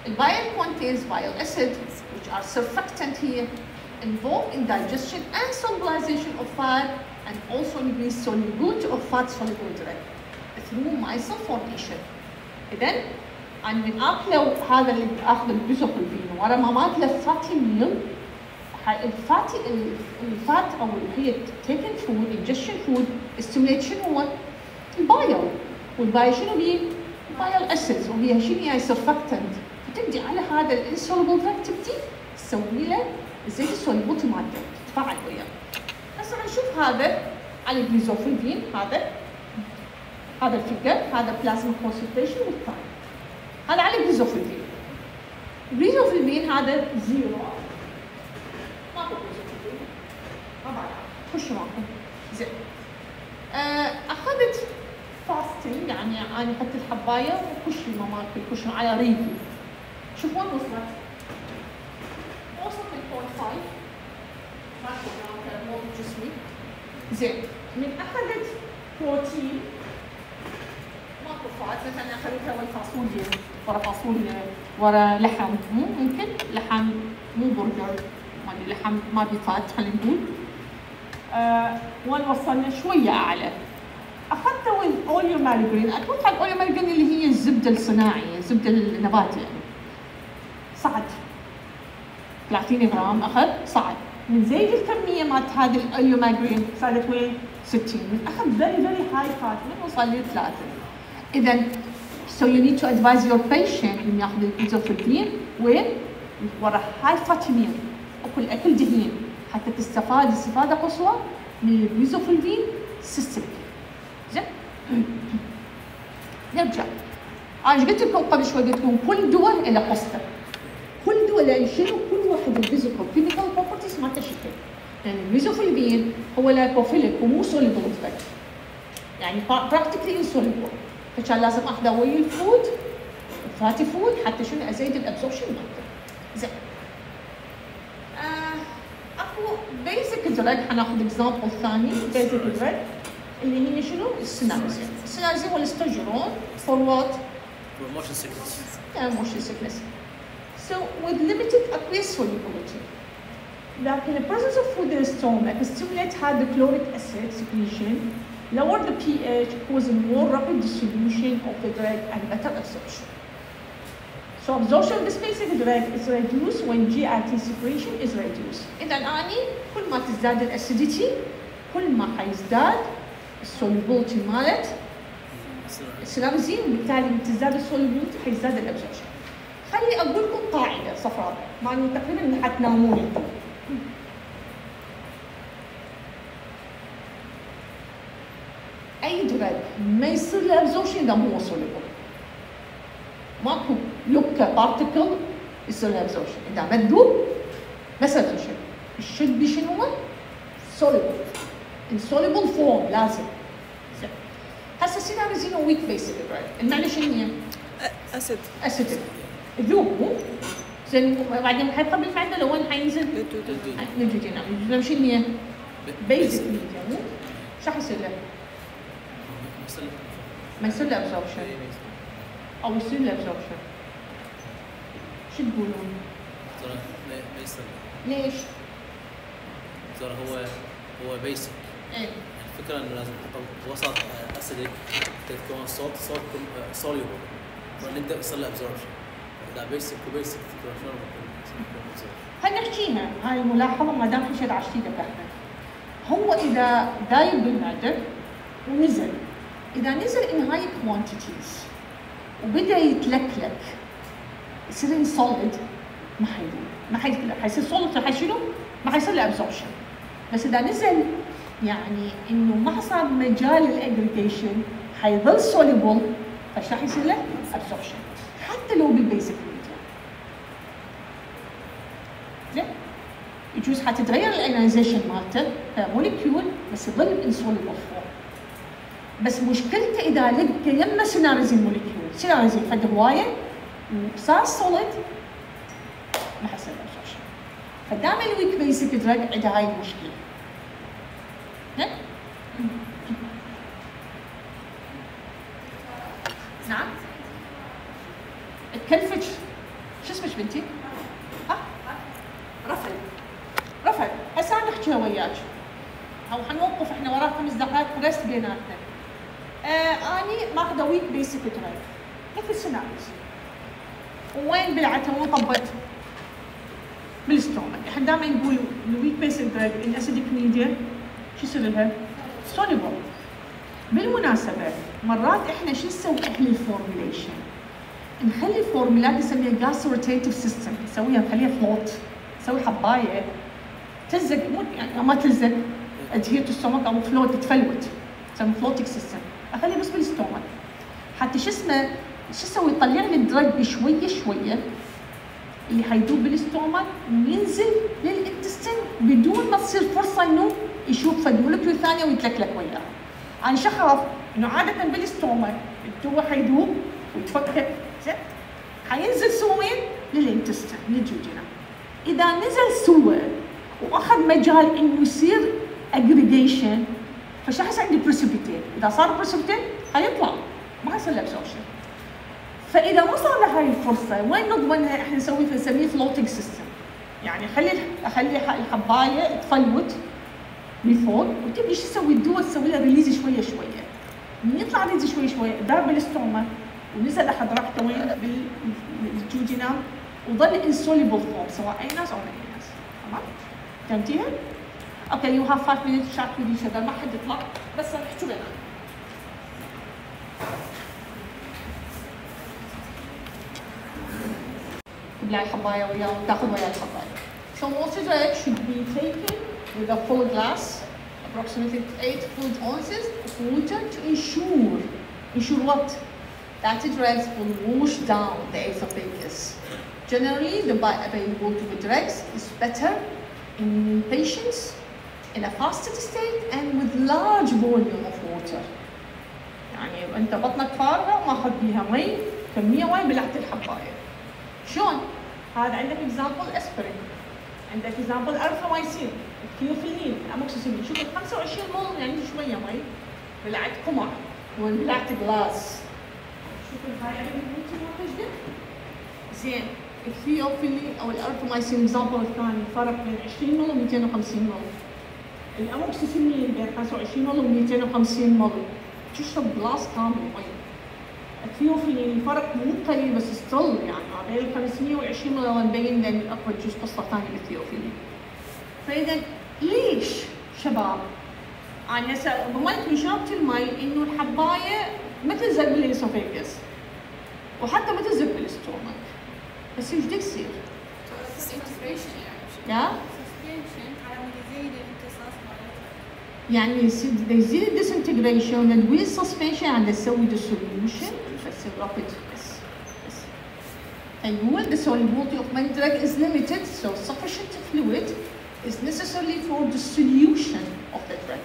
البايل contains bile acids which are surfactant here involved in digestion and solubilization of fat and also increase solubility of fat soluble drug through micelle formation اذا انا من اكله هذا اللي اخذ البيزوكلفين ورا ما ماكله فاتي ميل الفاتي الفات أو هي تيكن فود انجكشن فود ستيموليت شنو هو؟ البايل والبايل شنو بيه؟ بايل اسيدز وهي شنو هي سرفكتنت فتبدي على هذا الانسولبل دراج تبدي تسوي له زي السولبوتي مالته تتفاعل وياه. هسه نشوف هذا على الجليزوفيلين هذا. هذا ال figure هذا plasma concentration وال time هذا على ال griseofulvin ال griseofulvin هذا zero ماكو griseofulvin ما بعرف خش معكم زين اخذت fasting يعني أنا أحط الحبايه وكش الممار كش على ريقي شوف وين وصلت وصلت ل 0.5 ماكو هناك مو بجسمي زين من اخذت بروتين ماكو fat مثلا اخذتها ورا فاصوليا ورا فاصوليا ورا لحم. مو ممكن. لحم مو برجر. أدري لحم ما ب fat خلينا نقول. آه وين وصلنا شوية أعلى. اخذته وين oleomargarine أتوقع ال oleomargarine اللي هي الزبدة الصناعي الزبدة النباتي يعني. صعد 30 جرام أخذ صعد من زيد الكمية مالت هذه ال oleomargarine صارت وين؟ 60 من أخذ very very high fat من وصل لي ثلاثة. إذا so you need to advise your patient إنه ياخذ ال griseofulvin وين؟ ورا high fatty meal اكل أكل دهين حتى تستفاد استفاده قصوى من ال griseofulvin systemic زين؟ نرجع. أنا قلت لكم قبل شوي قلت لكم كل دول له قصته كل دول لأن شنو؟ كل واحد ال physical properties مالته شكل يعني ال griseofulvin هو lipophilic ومو soluble drug يعني practically insoluble فكان لازم اخذه ويا ال food ال fatty food حتى شنو؟ أزيد ال absorption مالته. زين. اكو basic drug حناخذ example ثاني basic drug اللي هي شنو؟ السنازين السنازين والاستاجرون فور وات؟ promotion sickness motion sickness. So with limited aqueous solubility, لكن the presence of food in the stomach stimulate hydrochloric acid secretion, lower the pH, causing more rapid dissolution of the drug and better absorption. So absorption of basic drug is reduced when GIT secretion is reduced. إذا أني كل ما تزداد ال acidity كل ما حيزداد ال solubility مالت ال cinnarizine وبالتالي تزداد ال solubility حيزداد ال absorption. خلي أقول لكم قاعدة صفراء مع إنه تقريبا حتنامون أنتم. أي drug ما يصير له absorption إذا مو soluble. ماكو لوكا particle يصير له ابزوربشن، إذا ما تذوب ما له شيء. الشد بشنو هو؟ soluble. in soluble form لازم. هسه سيناريزين ويك دراج، المعنى شنو هي؟ اسيد اسيتيك ذوب مو زين بعدين حيبقى بالمعدة لو وين حينزل؟ نيتروجين نعم شنو هي؟ بيزك ميديا مو؟ شو حيصير له؟ ما يصير له ابزوربشن أو يصير له ابزوربشن شو تقولون؟ ليش؟ ترى هو هو بيسك إيه. الفكرة إنه لازم نحط وسط اسيدك تكون صوت صوت سوليبل ونبدأ يصير له ابزوربشن إذا بيسك وبيسك؟ خلينا نحكيها هاي الملاحظة ما دام حشد عشتيتك إحنا هو إذا دايب بالمعدة ونزل. إذا نزل in high quantities وبدأ يتلكلك. يصير solid ما حيدوب ما حي- حيصير solid حيشيله ما حيصير له absorption. بس إذا نزل يعني إنه ما صار مجال للأجريجيشن حيظل soluble فايش راح يصير له؟ absorption. حتى لو بال basic media يجوز حتتغير ال ionization مالته موليكيول بس يظل انسوليبل فورم بس مشكلته إذا لقى يمه سيناريزين موليكيول سيناريزين فد هوايه وصار سوليد ما حيصير ابسوربشن فدائما الويك بيسك دراج عندها هاي المشكلة؟ نعم؟ تكلفك شو اسمك بنتي؟ ها؟ رفل هسه أنا نحكيها وياك. أو حنوقف إحنا وراك خمس دقائق و rest بيناتنا. آه أني ماخذة weak basic drug cinnarizine وين بلعتها وين طبت؟ بال stomach. إحنا دائما نقول ال weak basic drug ال acidic media شو يصير لها؟ soluble بالمناسبة مرات إحنا شو نسوي إحنا ال formulation؟ نخلي ال formulas نسميها gastroretentive system نسويها نخليها float نسوي حباية. تلزق مو يعني ما تلزق. adhere to stomach أو float تفلوت. تسمى floating system اخليه بس بال stomach. حتى شو اسمه؟ شو أسوي يطلع لي الدرج شوية شوية اللي حيدوب بال stomach وينزل لل intestine بدون ما تصير فرصة إنه يشوف فد molecule ثانية ويتلكلك وياه. أنا شخرف إنه عادة بال stomach الدواء حيدوب ويتفكك زين حينزل سوا وين؟ لل intestine لل jejunum. إذا نزل سوا وأخذ مجال إنه يصير اجريجيشن فش راح يصير عندي precipitation، إذا صار precipitation حيطلع ما حيصير له absorption. فإذا وصل لهاي الفرصة وين نضمنها إحنا نسوي نسميه floating system يعني خلي اخلي الحباية تفلوت من فوق وتبدي شو تسوي؟ الدواء تسوي لها ريليز شوية شوية. من يطلع ريليز شوية شوية. دار بالاستوما ونزل احد راحته وين؟ بالجوجينام وظل انسوليبل فورم سواء أي ناس أو أي ناس. تمام؟ فهمتيها؟ أوكي يو هاف 5 minutes chat with each other. ما حد يطلع بس نحكي تبلع الحبايه وياه وتاخذ وياه الحبايه. So water diet should be taken with a full glass, approximately 8 fluid ounces of water to ensure, ensure what? That the drugs will wash down the esophagus. Generally, the bioavailability of drugs is better in patients in a fasted state and with large volume of water. يعني انت بطنك فارغه ماخذ بيها مي كميه مي بلعت الحبايه. شلون؟ هذا عندك example aspirin عندك example erythromycin الثيوفيلين amoxicillin شوف ال 25 مل يعني شوية مي بلعت قمعة وبلعت glass شوف هاي زين. ال theophylline أو ال erythromycin example الثاني فرق بين 20 مل و 250 مول الاموكسيسيلين بين 25 مل و 250 مل تشرب glass كامل مي الثيوفيلين الفرق مو قليل بس ستيل يعني بين ال 520 مره نبين لأن الاكبر جزء قصة ثانية بالثيوفيلي. فاذا ليش شباب؟ أنا هسه ضمنت من شربت المي إنه الحباية ما تلزق بالاسوفيجس وحتى ما تلزق بالاستومك بس إيش بدك يصير؟ integration يعني. يزيد يعني ال disintegration ندوي suspension عند تسوي dissolution بس بس فيقول the solubility of many drug is limited so sufficient fluid is necessary for the dissolution of the drug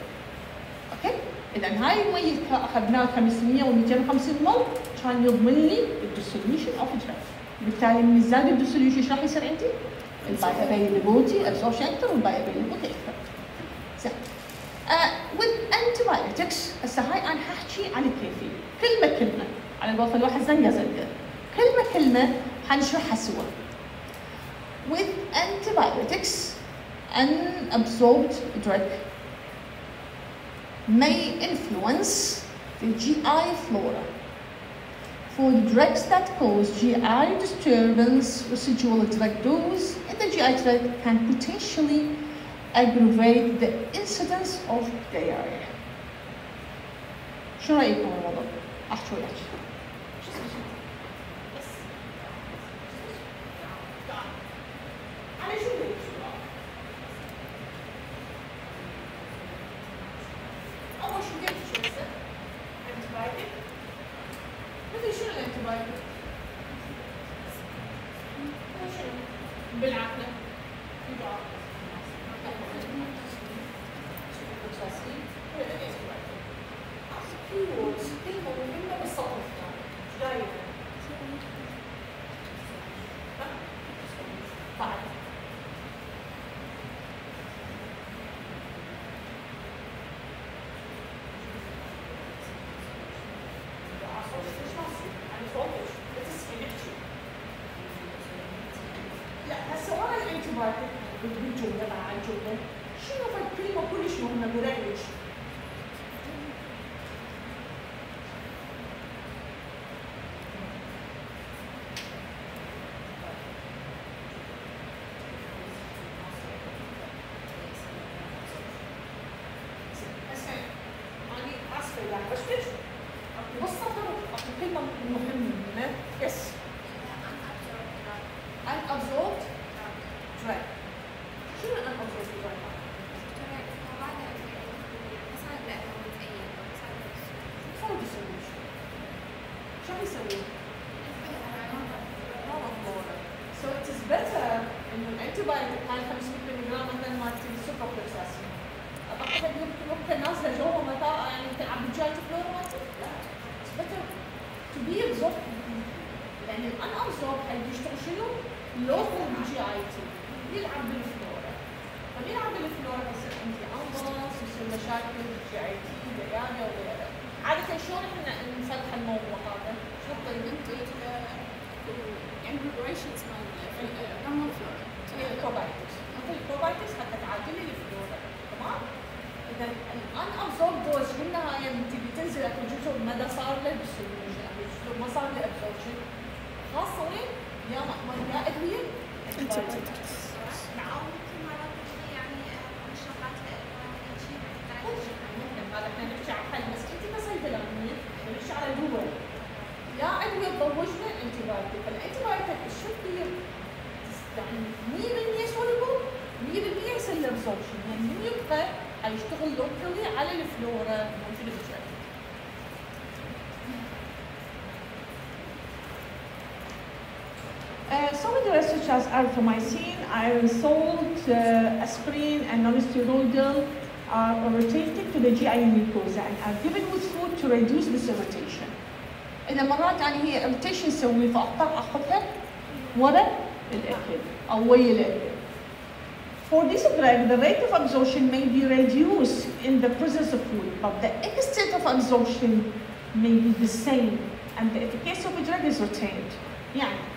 okay اذا هاي المي اللي اخذناها 500 و 250 مل كان يضمن لي ال dissolution of drug بالتالي من زاد ال dissolution إيش راح يصير عندي؟ ال bioavailability أكثر وال bio أكثر زين. آه with antibiotics هسه هاي أنا حأحكي عن الكيفية. كلمة كلمة. على قولة الواحد زنقه زنقه كلمه كلمه حنشرحها سوا with antibiotics unabsorbed drug may influence the GI flora for drugs that cause GI disturbance residual drug dose in the GI tract can potentially aggravate the incidence of diarrhea. شو رايكم بالموضوع؟ احكوا لك. اول انه الانتيبايوتيك هاي 500 ملي جرام مثلا مالت السوبروفلوكساسين أعتقد يمكن ممكن نازله جوا متاع يعني تلعب بالجاي فلور مالتي لا. To be absorbed. لأن الان absorbed. حيشتغل شنو؟ local جي اي تي يلعب بالفلورا فبيلعب بالفلورا بيصير عندي انبلس يصير مشاكل جي اي تي ديانا وغيره عادة شلون إحنا نفتح الموضوع هذا؟ شو الطريقة؟ يعني preparations مال normal flora هي الكوبايتس مثل الكوبايتس حتى تعادل لي الفلورا. تمام؟ اذا الآن ابزورب دوز بالنهايه من تبي تنزل اكو جزء مدى صار له ديسوليوشن اكو جزء ما صار له ابزوربشن خاصة وين؟ يا م- يا إدوية. such as erythromycin, iron salt, uh, aspirin, and non-steroidal are irritating to the GI mucosa and are given with food to reduce this irritation. إذا مرات يعني هي irritation تسوي فأضطر أخذها ورا الأكل أو ويا الأكل. For this drug, the rate of absorption may be reduced in the presence of food, but the extent of absorption may be the same, and the efficacy of the drug is retained. يعني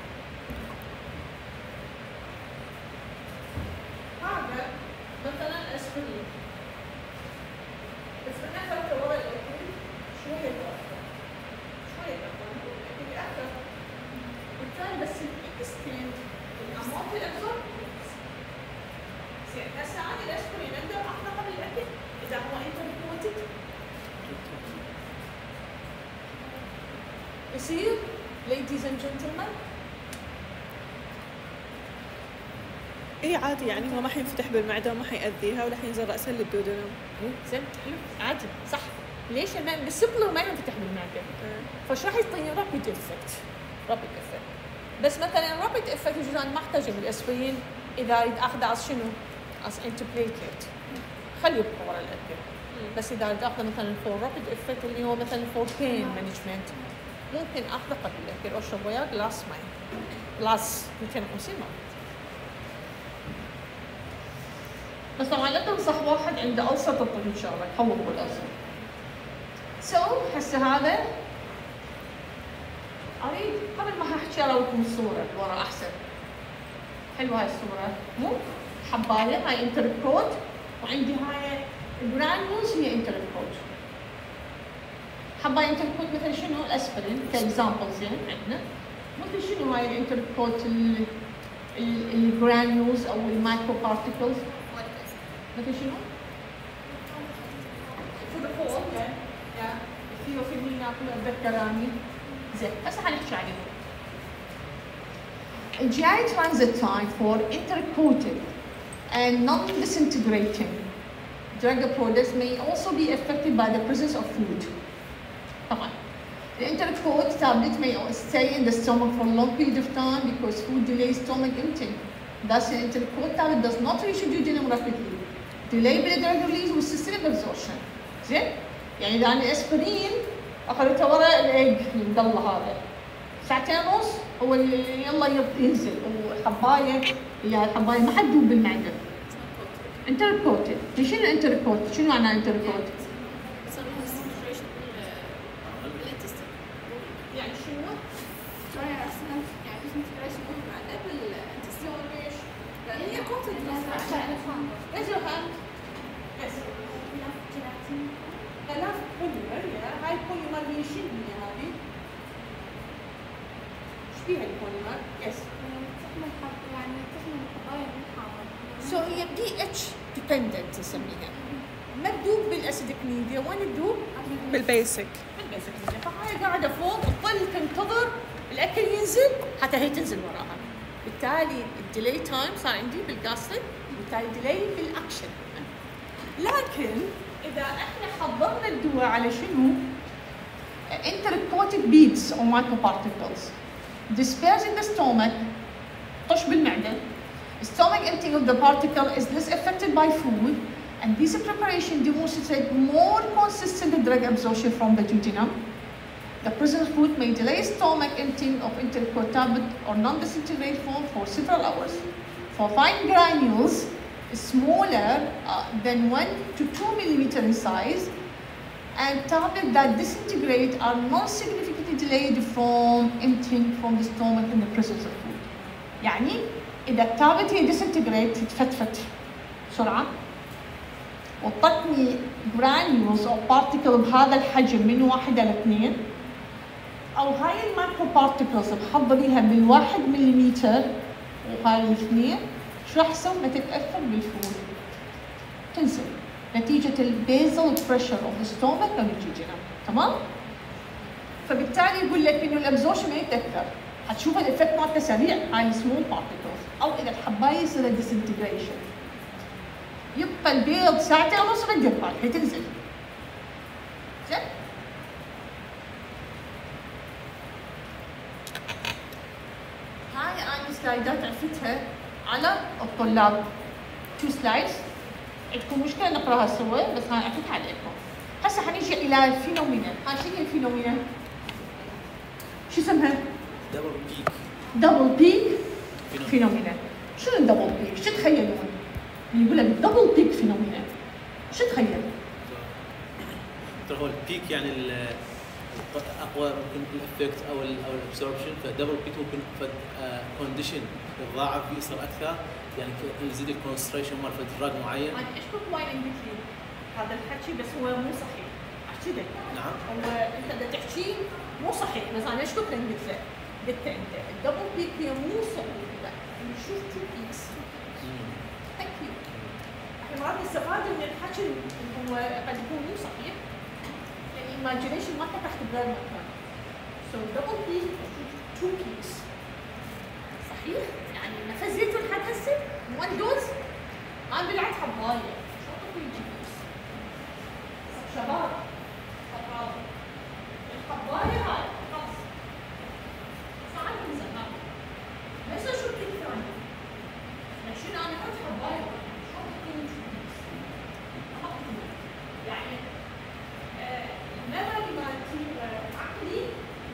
اي عادي يعني هو ما حينفتح بالمعدة وما حيأذيها ولا حينزل راسا لل duodenum إيه، زين حلو. عادي صح. ليش؟ لأن السبلر ما ينفتح بالمعدة؟ فايش راح يعطيني rapid effect. rapid effect. بس مثلا rapid effect يجوز أنا ما احتاجه بالاسبرين إذا اريد اخذه as شنو؟ as antiplatelet خليه يبقى ورا الأدوية. بس إذا اريد اخذه مثلا for rapid effect اللي هو مثلا for pain management ممكن اخذه قبل الأكل اشرب وياه glass ماي جلاس 250 مل بس طبعا لا تنصح واحد عنده ألسر تطلب إن شاء الله يحوط بالألسر سو هسه هذا؟ أريد قبل ما أحكي لكم الصورة اللي ورا أحسن. حلوة هاي الصورة؟ مو؟ حباية هاي انتركوت وعندي هاي الجرانولز هي انتركوت حباية انتركوت مثل شنو؟ الاسبرين كاكزامبل زين عندنا. مثل شنو هاي الانتركوت الجرانولز أو المايكرو بارتيكلز مثل شنو؟ فودافون يا الثيوفيلين كلها اتذكراني زين هسه حنحكي عليهم الجي transit time for intercoated and non-disintegrating drug products may also be affected by the presence of food. طبعا. The intercoat tablet may stay in the stomach for a long period of time because food delays stomach emptying. Thus, an intercoat tablet does not reach the duodenum rapidly. Delay blood drug release systemic absorption. زين؟ يعني اذا أنا اسبرين اخذته ورا الايج المضله هذا ساعتين ونص هو اللي يلا ينزل وحبايه هي الحبايه ما حتذوب بالمعده انتركوتد شنو انتركوت شنو معنى انتركوت يصير لها concentration بال- بالintestine. يعني شنو شوية أحسن يعني في concentration معناه بالintestine. ليش لأن هي coated Raise your hand. Yes. آلاف بوليمر يا هاي البوليمر هي شنو هي هذه؟ إيش فيها ال polymer؟ yes. So هي pH dependent نسميها. ما تذوب بال acidic media وين تذوب؟ بال basic بال basic media فهاي قاعدة فوق تظل تنتظر الأكل ينزل حتى هي تنزل وراها. بالتالي ال delay time صار عندي بال gastric وبالتالي delay بال action. لكن إذا إحنا حضرنا الدواء على شنو؟ intercoated beads or microparticles dispersed in the stomach طش بالمعدة stomach emptying of the particle is less affected by food and this preparation demonstrates more consistent drug absorption from the duodenum. The present food may delay stomach emptying of intercoat tablet or non-disintegrate form for several hours. For fine granules, smaller uh, than 1 to 2 millimeter in size, and tablets that disintegrate are not significantly delayed from emptying from the stomach in the presence of food. يعني إذا التابلت هي disintegrate تتفتفت بسرعة وطتني granules أو particle بهذا الحجم من واحد إلى اثنين. أو هاي المايكرو بارتيكلز بحضريها بالواحد مليمتر وهاي الاثنين شو راح تسوي؟ ما تتأثر بال food تنزل نتيجة ال basal pressure of stomach أو الجيجينم تمام؟ فبالتالي يقول لك إنه ال absorption ما يتأثر. حتشوف ال effect مالته سريع. هاي ال small particles أو إذا الحبايه يصير disintegration يبقى البيض ساعتين ونص ما تدير بالك هي تنزل زين؟ هاي أنا slide ات عفتها على الطلاب two slides عندكم مشكلة نقراها سوا بس هاي عفتها عليكم هسه حنيجي إلى ال phenomena هاي شنو هي ال phenomena؟ شو اسمها؟ double peak double peak phenomena. phenomena شنو ال double peak؟ شو تخيلون؟ يقول لك double peak phenomena شو تخيل؟ ترى هو ال peak يعني أقوى ممكن ال effect أو ال أو ال absorption ف double peak ممكن condition يتضاعف يصير أكثر. يعني يزيد ال concentration مال فد drug معين. أنا اشكرك وايد لي هذا الحكي بس هو مو صحيح. أحكي لك. نعم. هو أنت بدك تحكي مو صحيح. بس أنا اشكرك انك قلت لك قلت أنت ال double peak هي مو صحيح. لا نشوف two peaks you إحنا مرات نستفاد من الحكي اللي هو قد يكون مو صحيح. لأن الايماجينيشن ما تحت بغير مكان. So double peak two peaks. صحيح؟ يعني نفس زيتون حتهسه one dose ما بلعت حباية. شو يجي شباب شباب الحبايه هاي خلص صعب من زمان بس شو البيك ثاني شنو أنا أحط حبايه شو اعطيكم يجي يعني آه، الميموري مالتي آه، عقلي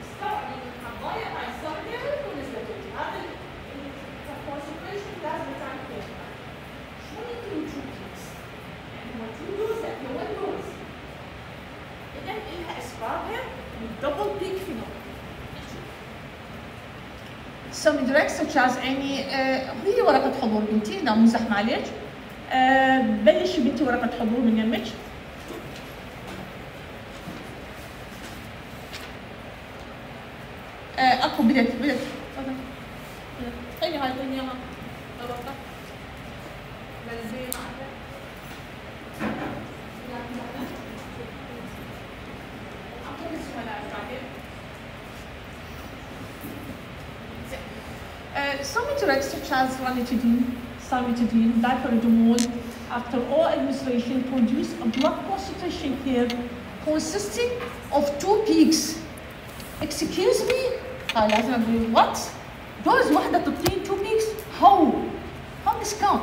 استوعب ان الحبايه هاي استخدمت ونزلت لي. هذا الكونسنتريشن لازم تعمل كيف شو يمكن تو بيكس؟ يعني هو تو دوز هي 1 دوز اذا لها اسبابها والدبل بيك فينومينا Some drugs such as any هي ورقة حضور بنتي لا مزح معلش آه، بلشي بنتي ورقة حضور من يمك. ranitidine, cimetidine, dipyridamole, after all administration produce a blood concentration here consisting of two peaks. Excuse me? هاي لازم اقول what? Dose واحدة تعطيني two peaks? How? How this come?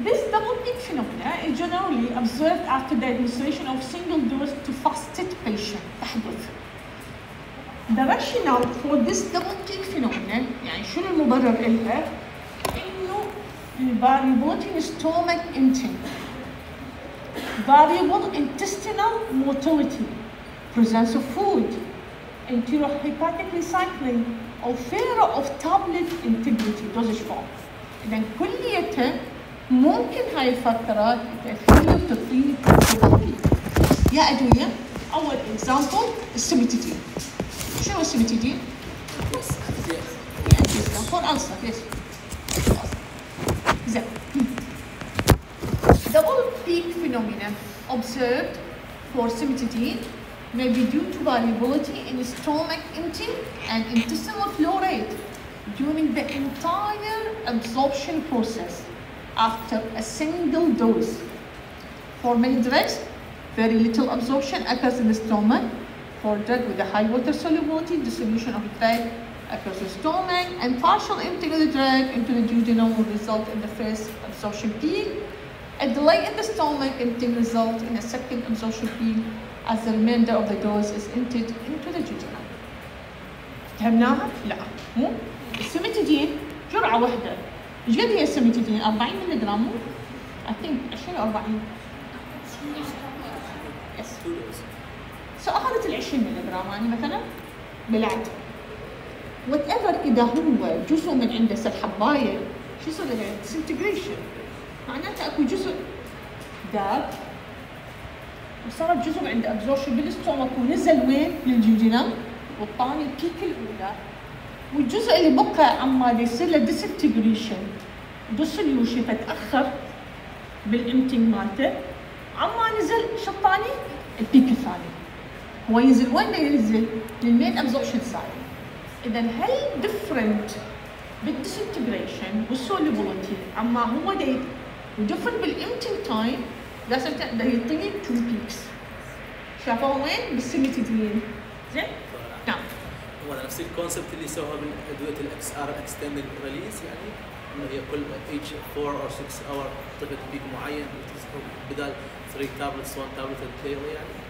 This double peak phenomena is generally observed after the administration of single dose to fasted patient تحدث. The rationale for this المبرر إلها؟ إنه in stomach intake, variable intestinal motility, presence of food, enterohepatic recycling, or failure of tablet integrity dosage form. إذا كليتها ممكن هاي الفترات وتعطيني double peak. يا أدوية أول example السيمتيدين. شنو السيمتيدين؟ يعني فور ألسر ليش؟ زين Double peak phenomenon observed for cimetidine may be due to variability in stomach emptying and intestinal flow rate during the entire absorption process after a single dose. For many drugs, very little absorption occurs in the stomach. For drug with a high water solubility, dissolution of the drug in the stomach, and partial emptying of the drug into the duodenum will result in the first absorption peak. A delay in the stomach emptying results in a second absorption peak as the remainder of the dose is emptied into the duodenum. فهمناها؟ لا مو السيمتيدين جرعة واحدة إيش قد هي ال cimetidine؟ 40 ملي جرام مو؟ I think 20 أو 40 yes. So اخذت ال 20 ملي جرام يعني مثلا بلعت whatever إذا هو جزء من عنده سل حبايه شو يصير له disintegration معناته أكو جزء داب وصار جزء عنده absorption بال stomach ونزل وين؟ لل jejunum وانطاني ال peak الأولى. والجزء اللي بقى عمال يصير له disintegration dissolution فتاخر بال emptying مالته. عما نزل شطاني ال peak الثاني هو ينزل وين ينزل؟ لل main absorption site اذا هل different بال disintegration وال solubility عما هو دي و different بال emptying time لازم تقدر يعطيني two peaks شافوه وين؟ بال cimetidine زين؟ نعم. هو نفس ال concept اللي سووها بالادويه ال XR extended release يعني إنه هي كل each 4 أو 6 hour تعطيك peak معين بدال 3 tablets 1 تابلت يعني.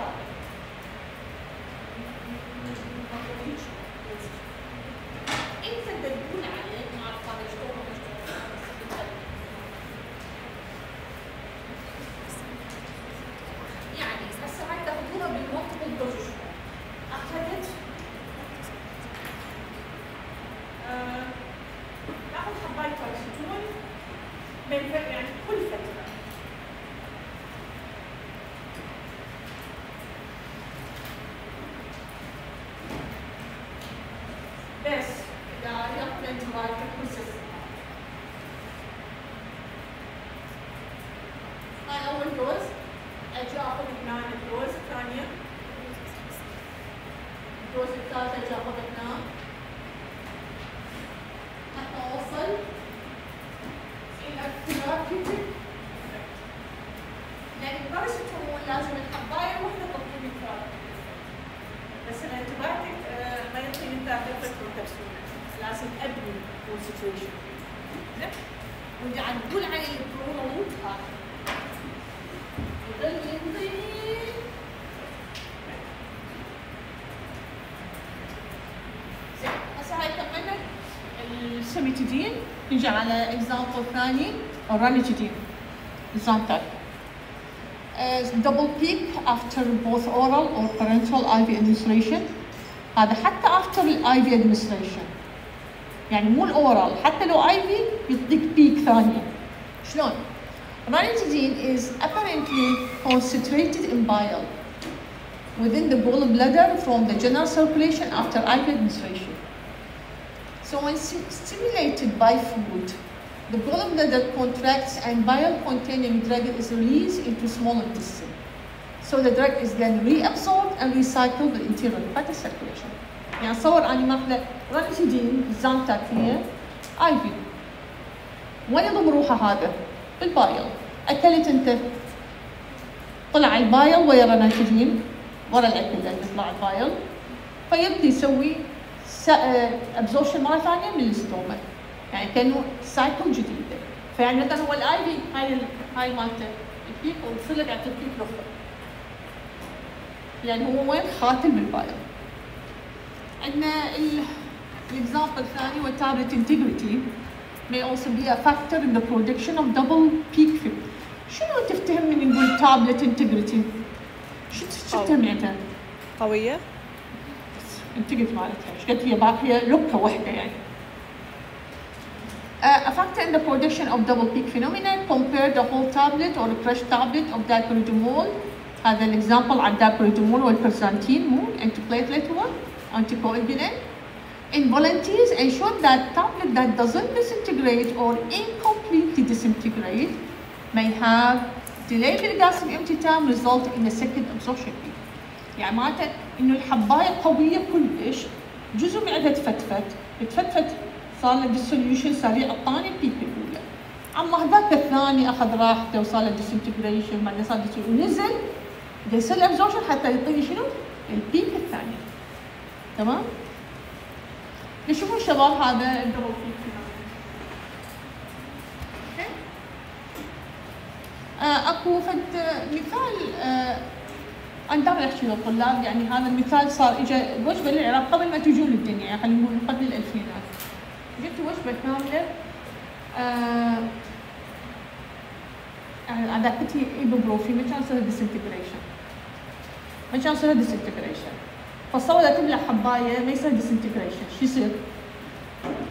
نجي على اكزامبل ثاني الرانيتيدين زانتر double peak after both oral or parental IV administration هذا حتى after ال IV administration يعني مو الاورال حتى لو IV يعطيك بيك ثانية شلون؟ Ranitidine is apparently concentrated in bile within the gallbladder from the general circulation after IV administration. So when sti- stimulated by food, the gallbladder contracts and bile-containing drug is released into small intestine. So the drug is then reabsorbed and recycled in interior hepatic circulation. يعني تصور اني ماخذه رانيتيدين زانتاك هي اي في وين يضم روحه هذا؟ بالبايل اكلت انت طلع البايل ويا رانيتيدين ورا اللي يطلع ال bile فيبدي يسوي absorption مرة ثانية من ال stomach. يعني كأنه cycle جديده فيعني مثلا هو ال IV هاي هاي مالته. ال peak ويصير لك يعطيك بيك الاخرى لأن هو وين خاتم بال bile عندنا ال example الثاني هو tablet integrity. May also be a factor in the production of double peak phenomena. شنو تفتهم من نقول tablet integrity؟ شو. تفهم معناتها؟ قوية. انتجت مالتها. ايش قد هي باقيه لوكه واحده يعني Uh, a factor in the production of double peak phenomena compare the whole tablet or a crushed tablet of dipyridamole هذا الاكزامبل على الدايبريدامول والبرزانتين مو antiplatelet one anticoagulant in volunteers ensure that tablet that doesn't disintegrate or incompletely disintegrate may have delayed gastric empty time result in a second absorption peak يعني معناته انه الحبايه قويه كلش جزء من عندها تفتفت تفتفت صار له dissolution سريع الثاني ال peak الأولى. أما هذاك الثاني أخذ راحته وصار له disintegration بعدين صار disintegration ونزل يصير absorption حتى يعطيني شنو؟ ال peak الثاني. تمام؟ نشوفوا الشباب هذا ال double peak آه، أكو فد مثال أنا دائما أحكي للطلاب يعني هذا المثال صار اجى وجبة للعراق قبل ما تجون للدنيا يعني خلينا نقول قبل الألفينات. جبت وجبة كاملة آه يعني عداكتي ايبوبروفين ما كان يصير disintegration ما كان يصير disintegration اذا تبلع حباية ما يصير disintegration شو يصير؟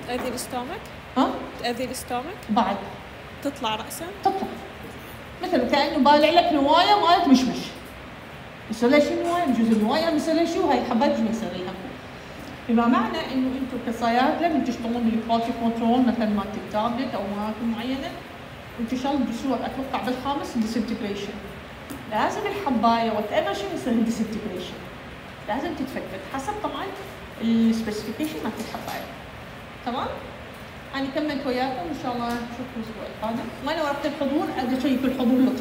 تأذي ال stomach ها؟ تأذي ال stomach بعد. تطلع رأسا تطلع. مثل كأنه بالع لك نوايه مالت مشمش. نوايه بجوز النوايه يصير لها شو؟ هاي الحبات شو لها بما معنى إنه أنتم كصيادله من تشتغلون بال quality control مثلا مالت التابلت أو اماكن معينة إن شاء الله أتوقع بالخامس disintegration لازم الحباية whatever شو يصير disintegration لازم تتفتت حسب طبعا السبيسيفيكيشن مالت الحباية. تمام؟ أنا كملت وياكم. إن شاء الله نشوفكم الأسبوع القادم. وأنا ورقه الحضور ادري أشيك الحضور.